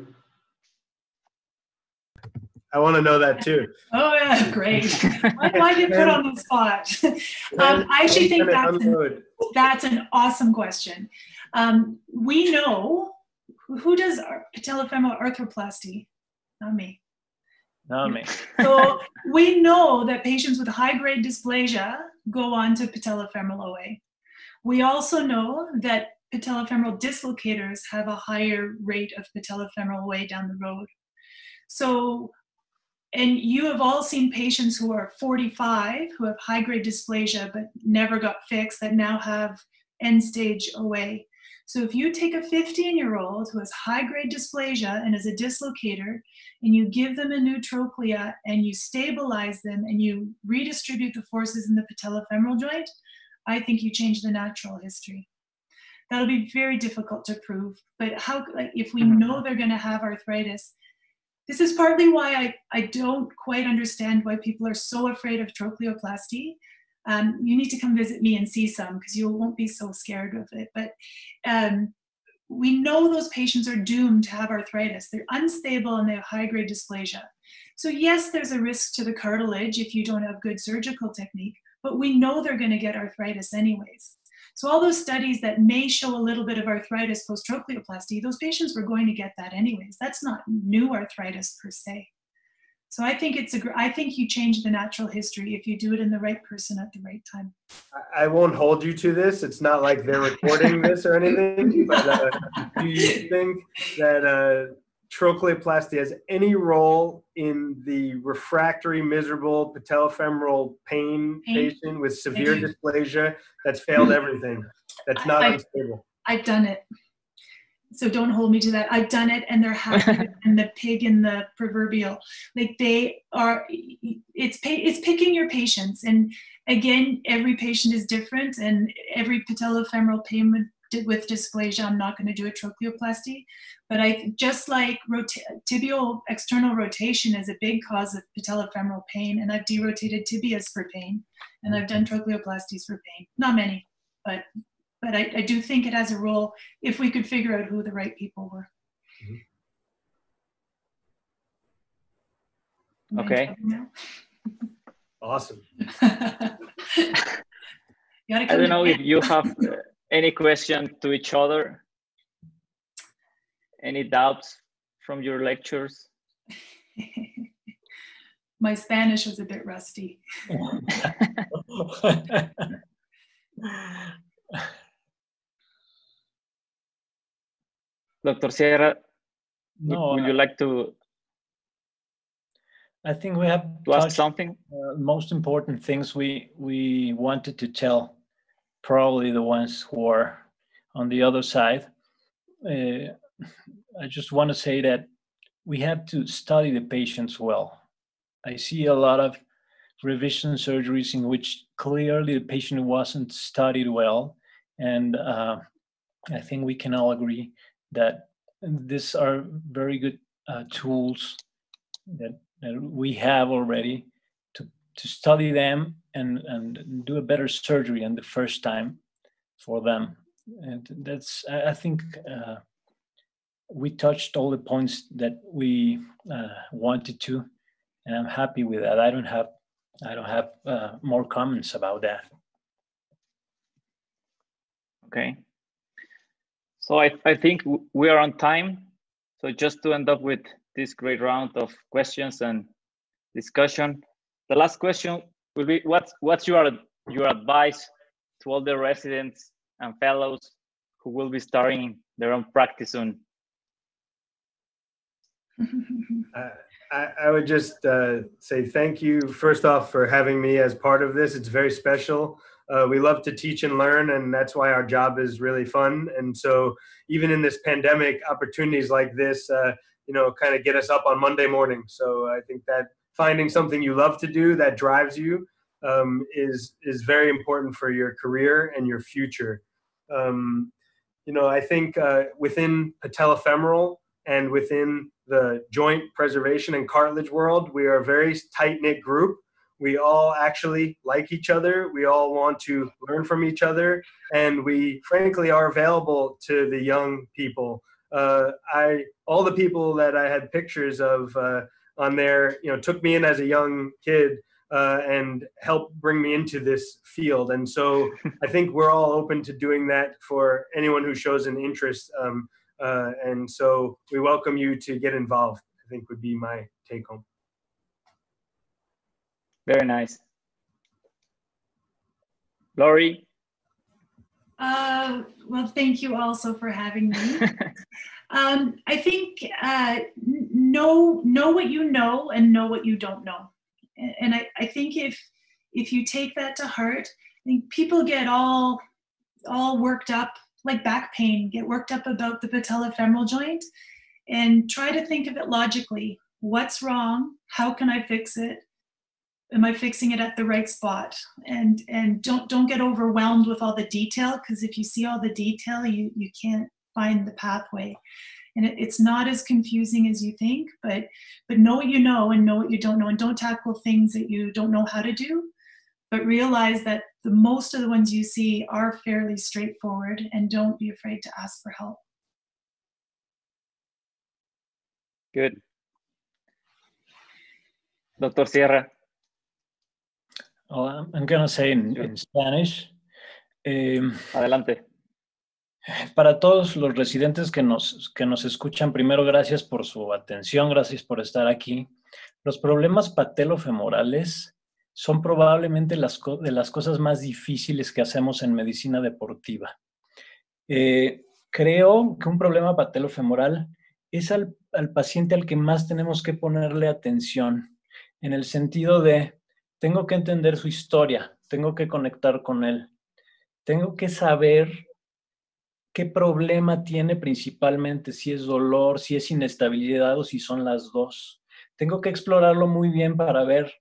I want to know that too. Oh yeah, great. why, why did put on the spot? um, I actually think that's an, that's an awesome question. Um, we know who does patellofemoral arthroplasty? Not me. Not me. so we know that patients with high grade dysplasia go on to patellofemoral OA. We also know that patellofemoral dislocators have a higher rate of patellofemoral OA down the road. So and you have all seen patients who are 45 who have high grade dysplasia but never got fixed that now have end stage OA. So if you take a 15 year old who has high grade dysplasia and is a dislocator, and you give them a new trochlea and you stabilize them and you redistribute the forces in the patellofemoral joint, I think you change the natural history. That'll be very difficult to prove, but how, like, if we mm-hmm. know they're going to have arthritis, this is partly why I, I don't quite understand why people are so afraid of trochleoplasty. Um, you need to come visit me and see some because you won't be so scared of it. But um, we know those patients are doomed to have arthritis. They're unstable and they have high grade dysplasia. So, yes, there's a risk to the cartilage if you don't have good surgical technique, but we know they're going to get arthritis anyways. So, all those studies that may show a little bit of arthritis post trochleoplasty, those patients were going to get that anyways. That's not new arthritis per se. So I think it's a. I think you change the natural history if you do it in the right person at the right time. I won't hold you to this. It's not like they're recording this or anything. But uh, do you think that uh, trochleoplasty has any role in the refractory, miserable patellofemoral pain, pain. patient with severe dysplasia that's failed everything, that's not I, unstable? I've done it so don't hold me to that i've done it and they're happy and the pig in the proverbial like they are it's it's picking your patients and again every patient is different and every patellofemoral pain with dysplasia i'm not going to do a trochleoplasty but i just like rota- tibial external rotation is a big cause of patellofemoral pain and i've derotated tibias for pain and i've done trochleoplasties for pain not many but but I, I do think it has a role if we could figure out who the right people were. Mm-hmm. Okay. Awesome. I don't know if you have uh, any question to each other. Any doubts from your lectures? My Spanish was a bit rusty. Dr. Sierra, no, would, you like to? I think we have to ask something. Uh, most important things we we wanted to tell, probably the ones who are on the other side. Uh, I just want to say that we have to study the patients well. I see a lot of revision surgeries in which clearly the patient wasn't studied well, and uh, I think we can all agree that these are very good uh, tools that, that we have already to, study them and, and do a better surgery on the first time for them. And that's, I think, uh, we touched all the points that we uh, wanted to, and I'm happy with that. I don't have, I don't have uh, more comments about that. Okay. So I, I think we are on time. So just to end up with this great round of questions and discussion, the last question will be what's what's your your advice to all the residents and fellows who will be starting their own practice soon? uh, I, I, would just uh, say thank you first off for having me as part of this. It's very special uh, we love to teach and learn and that's why our job is really fun and so even in this pandemic opportunities like this uh, you know kind of get us up on monday morning so i think that finding something you love to do that drives you um, is is very important for your career and your future. Um, you know i think uh, within patellofemoral and within the joint preservation and cartilage world we are a very tight knit group. We all actually like each other. We all want to learn from each other. And we frankly are available to the young people. Uh, i all the people that i had pictures of uh, on there you know took me in as a young kid uh, and helped bring me into this field and so i think we're all open to doing that for anyone who shows an interest um, uh, and so we welcome you to get involved i think would be my take home very nice. Laurie? Uh, well, thank you also for having me. um, I think uh, know know what you know and know what you don't know, and I, I think if if you take that to heart, I think people get all all worked up like back pain, get worked up about the patellofemoral joint, and try to think of it logically. What's wrong? How can I fix it? am i fixing it at the right spot and and don't don't get overwhelmed with all the detail because if you see all the detail you you can't find the pathway. And it, it's not as confusing as you think, but but know what you know and know what you don't know, and don't tackle things that you don't know how to do. But realize that the most of the ones you see are fairly straightforward, and don't be afraid to ask for help. Good. Doctor Sierra. Well, I'm, going to say in, in Spanish. Um, Adelante. Para todos los residentes que nos, que nos escuchan, primero gracias por su atención, gracias por estar aquí. Los problemas patelofemorales son probablemente las de las cosas más difíciles que hacemos en medicina deportiva. Eh, creo que un problema patelofemoral es al, al paciente al que más tenemos que ponerle atención, en el sentido de, tengo que entender su historia, tengo que conectar con él, tengo que saber qué problema tiene principalmente, si es dolor, si es inestabilidad o si son las dos. Tengo que explorarlo muy bien para ver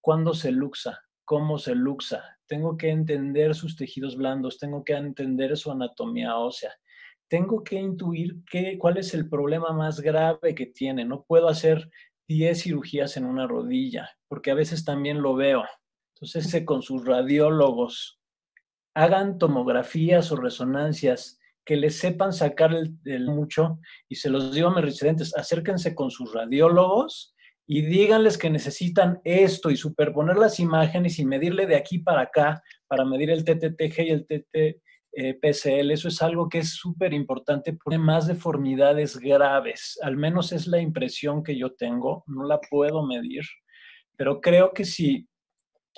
cuándo se luxa, cómo se luxa. Tengo que entender sus tejidos blandos, tengo que entender su anatomía ósea. Tengo que intuir qué, cuál es el problema más grave que tiene. No puedo hacer 10 cirugías en una rodilla, porque a veces también lo veo. Entonces, con sus radiólogos, hagan tomografías o resonancias que les sepan sacar el, mucho, y se los digo a mis residentes, acérquense con sus radiólogos y díganles que necesitan esto y superponer las imágenes y medirle de aquí para acá para medir el TTTG y el TTPCL. Eso es algo que es súper importante porque más deformidades graves. Al menos es la impresión que yo tengo. No la puedo medir, pero creo que si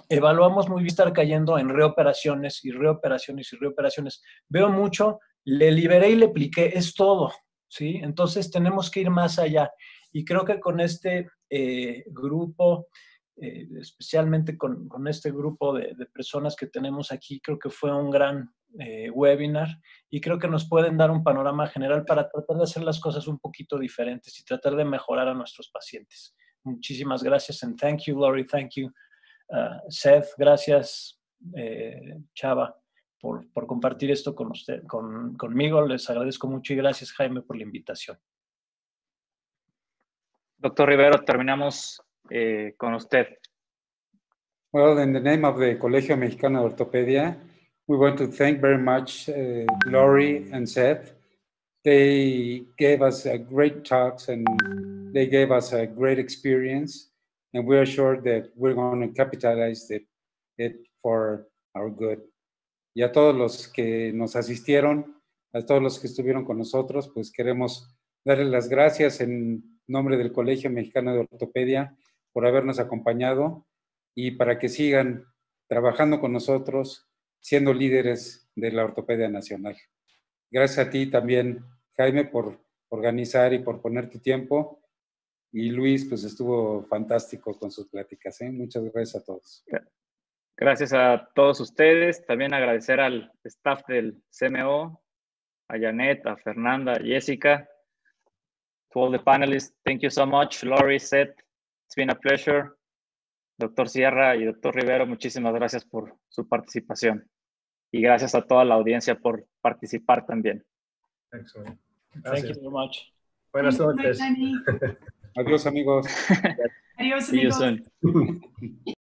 evaluamos muy bien estar cayendo en reoperaciones y reoperaciones y reoperaciones. Veo mucho, le liberé y le apliqué, es todo, ¿sí? Entonces tenemos que ir más allá. Y creo que con este eh, grupo, eh, especialmente con, con, este grupo de, de, personas que tenemos aquí, creo que fue un gran eh, webinar y creo que nos pueden dar un panorama general para tratar de hacer las cosas un poquito diferentes y tratar de mejorar a nuestros pacientes. Muchísimas gracias and thank you, Lori, thank you. Uh, Seth, gracias, eh, Chava, por, por, compartir esto con usted, con, conmigo. Les agradezco mucho y gracias, Jaime, por la invitación. Doctor Rivero, terminamos eh, con usted. Well, in the name of the Colegio Mexicano de Ortopedia, we want to thank very much uh, Lori and Seth. They gave us uh, great talks and they gave us a great experience. And we are sure that we're going to capitalize it, it for our good. Y a todos los que nos asistieron, a todos los que estuvieron con nosotros, pues queremos darles las gracias en nombre del Colegio Mexicano de Ortopedia por habernos acompañado y para que sigan trabajando con nosotros, siendo líderes de la ortopedia nacional. Gracias a ti también, Jaime, por organizar y por poner tu tiempo y Luis, pues estuvo fantástico con sus pláticas. ¿eh? Muchas gracias a todos. Gracias a todos ustedes. También agradecer al staff del CMO, a Janet, a Fernanda, a Jessica, to all the panelists. Thank you so much. Laurie, Seth, it's been a pleasure. Doctor Sierra y doctor Rivero, muchísimas gracias por su participación. Y gracias a toda la audiencia por participar también. Excellent. Thank you very much. Buenas noches. Adiós, amigos. Adiós, See you amigos. soon.